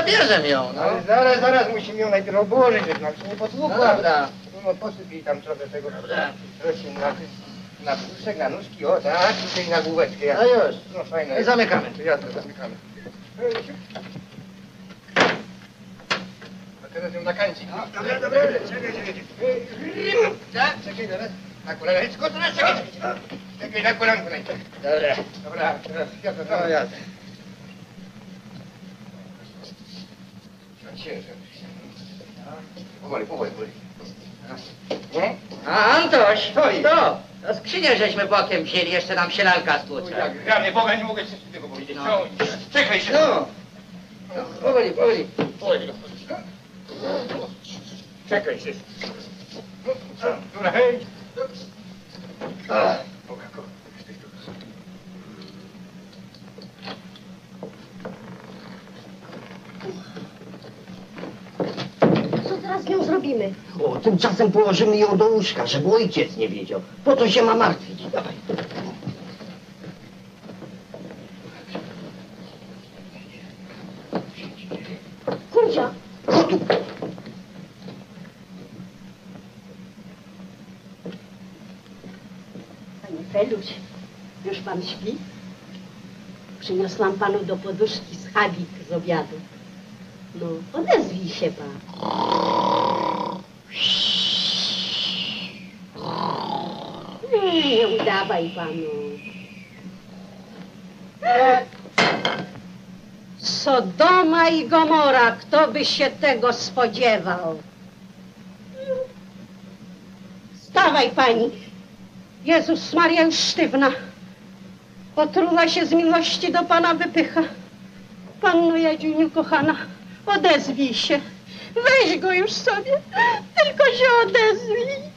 Zabierzemy ją, no. Ale zaraz, zaraz musimy ją najpierw obłożyć, żeby nam się nie potłukła. No dobra. No. No posyp jej tam trochę tego roślin na, na brzuszek, na nóżki, o tak, tutaj na główeczkę. Ja. A już. No fajne. I zamykamy. To ja to zamykamy. A teraz ją na kancik. Dobra, dobra, czekaj, czekaj. Tak, czekaj, teraz. Na kolaneczko, teraz czekaj, czekaj. Czekaj, na kolanku najpierw. Dobra. Dobra, teraz ja to no, ja. Powoli, powoli, powoli. Nie? A Antoś, Stoi. to, to skrzynię żeśmy bokiem wzięli, jeszcze nam się lalka stłucze. Jak rany Boga nie mogę coś tego powiedzieć. No. Czekaj się. No. No, powoli, powoli. Powoli. Czekaj się. Dobra, hej. A, Boga, kocha. Co teraz z nią zrobimy? O, tymczasem położymy ją do łóżka, żeby ojciec nie wiedział. Po to się ma martwić. Dawaj. Kurczia, O, tu. Panie Feluś, już pan śpi? Przyniosłam panu do poduszki schabik z obiadu. No, odezwij się pan. Nie, udawaj panu. Sodoma i Gomora, kto by się tego spodziewał? Stawaj pani. Jezus Maria już sztywna. Otruwa się z miłości do Pana wypycha. Panno Jadziuniu kochana, odezwij się. Weź go już sobie, tylko się odezwij.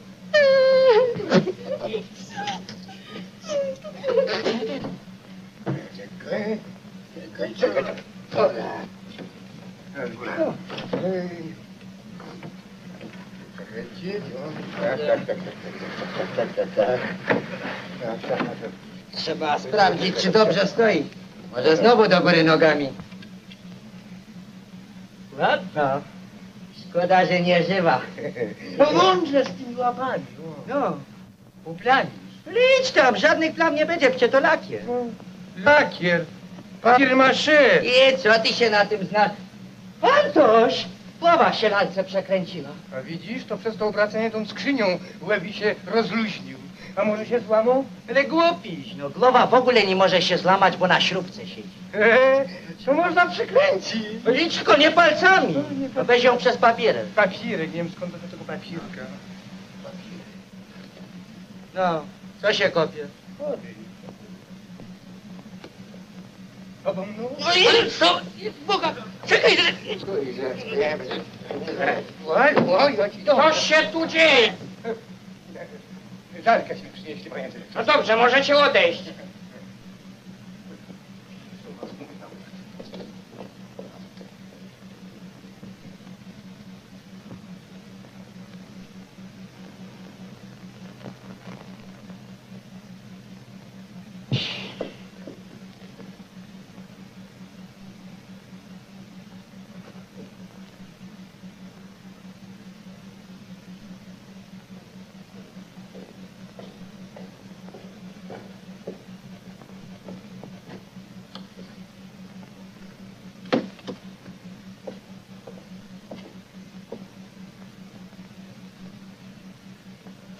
Trzeba sprawdzić, czy dobrze stoi. Może znowu do góry nogami. Ładna. Szkoda, że nie żywa. No mądrze z tymi łapami. No, Uplani. Licz tam, żadnych plam nie będzie, przecież to lakier. Lakier. Papier masze. I co ty się na tym znasz? Antoś, głowa się lalce przekręciła. A widzisz, to przez to obracanie tą skrzynią łewi się rozluźnił. A może się złamał? Ale głupiś, no głowa w ogóle nie może się złamać, bo na śrubce siedzi. Eee, to można przekręcić. Licz tylko nie palcami, to weź ją przez papierek. Papirek, nie wiem skąd do tego papierka. No, co się kopie? No i co? Boga, czekaj, Co się tu dzieje? Żarka się przynieśli, panie dyrektorze. No dobrze, możecie odejść.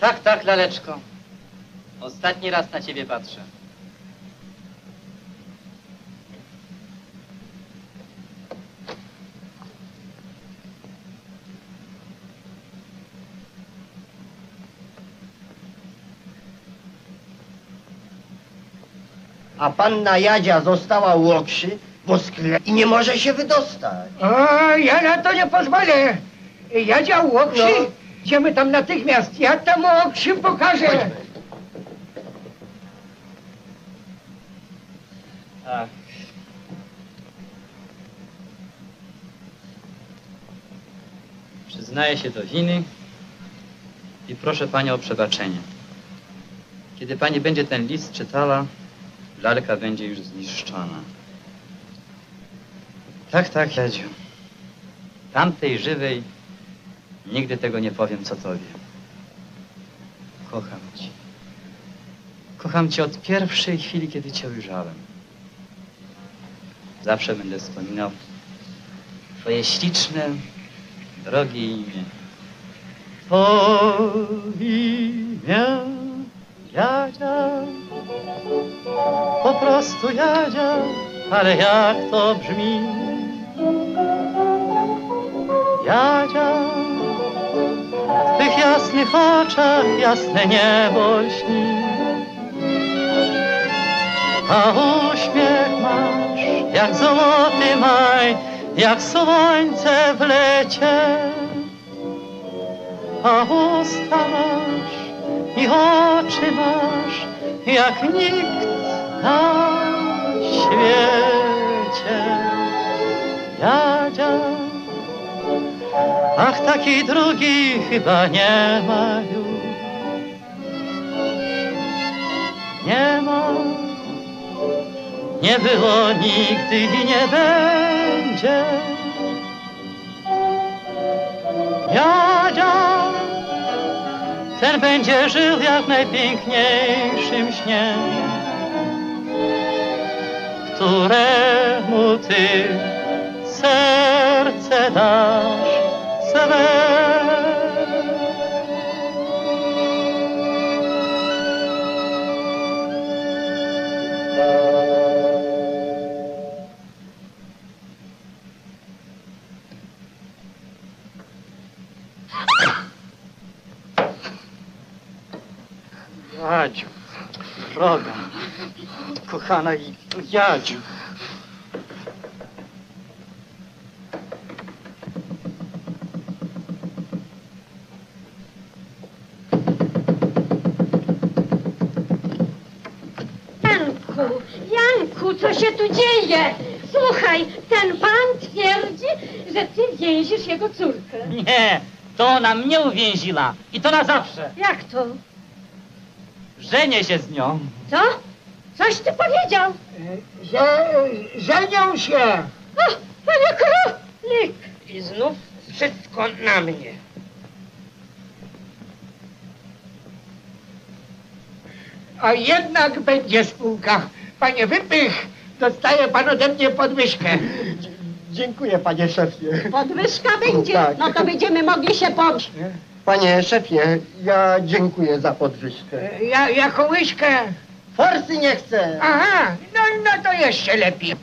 Tak, tak, laleczko. Ostatni raz na ciebie patrzę. A panna Jadzia została u okrzy, bo skle i nie może się wydostać. O, ja na to nie pozwolę. Ja dział Łokrzy. No. Idziemy tam natychmiast. Ja tam Łokrzy pokażę. Ach. Przyznaję się do winy i proszę Panią o przebaczenie. Kiedy Pani będzie ten list czytała, lalka będzie już zniszczona. Tak, tak, Jadziu. Tamtej żywej nigdy tego nie powiem, co Tobie. kocham cię. Kocham cię od pierwszej chwili, kiedy cię ujrzałem. Zawsze będę wspominał twoje śliczne, drogie imię. To imię Jadzia, po prostu Jadzia, ale jak to brzmi? Jadzia, jasnych oczach jasne niebo śni. A uśmiech masz jak złoty maj, jak słońce w lecie. A usta masz i oczy masz, jak nikt na ach taki drugi chyba nie ma już. Nie ma, nie było nigdy i nie będzie. Jadzia, ten będzie żył jak w najpiękniejszym śnie, któremu ty serce dasz. Jadziu, droga, kochana Jadziu. Janku, Janku, co się tu dzieje? Słuchaj, ten pan twierdzi, że ty więzisz jego córkę. Nie, to ona mnie uwięziła i to na zawsze. Jak to? Żenię się z nią. Co? Coś ty powiedział? Że żenią się. O, panie królik! I znów wszystko na mnie. A jednak będzie spółka. Panie Wypych, dostaje pan ode mnie podwyżkę. Dziękuję, panie szefie. Podwyżka będzie, Tak. no to będziemy mogli się pobić. Panie szefie, ja dziękuję za podwyżkę. Ja, jako łyżkę. Forsy nie chcę. Aha, no, no to jeszcze lepiej.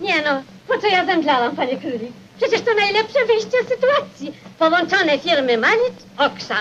Nie no, po co ja zemdlałam, panie królik? Przecież to najlepsze wyjście z sytuacji. Połączone firmy Manic, Oksa.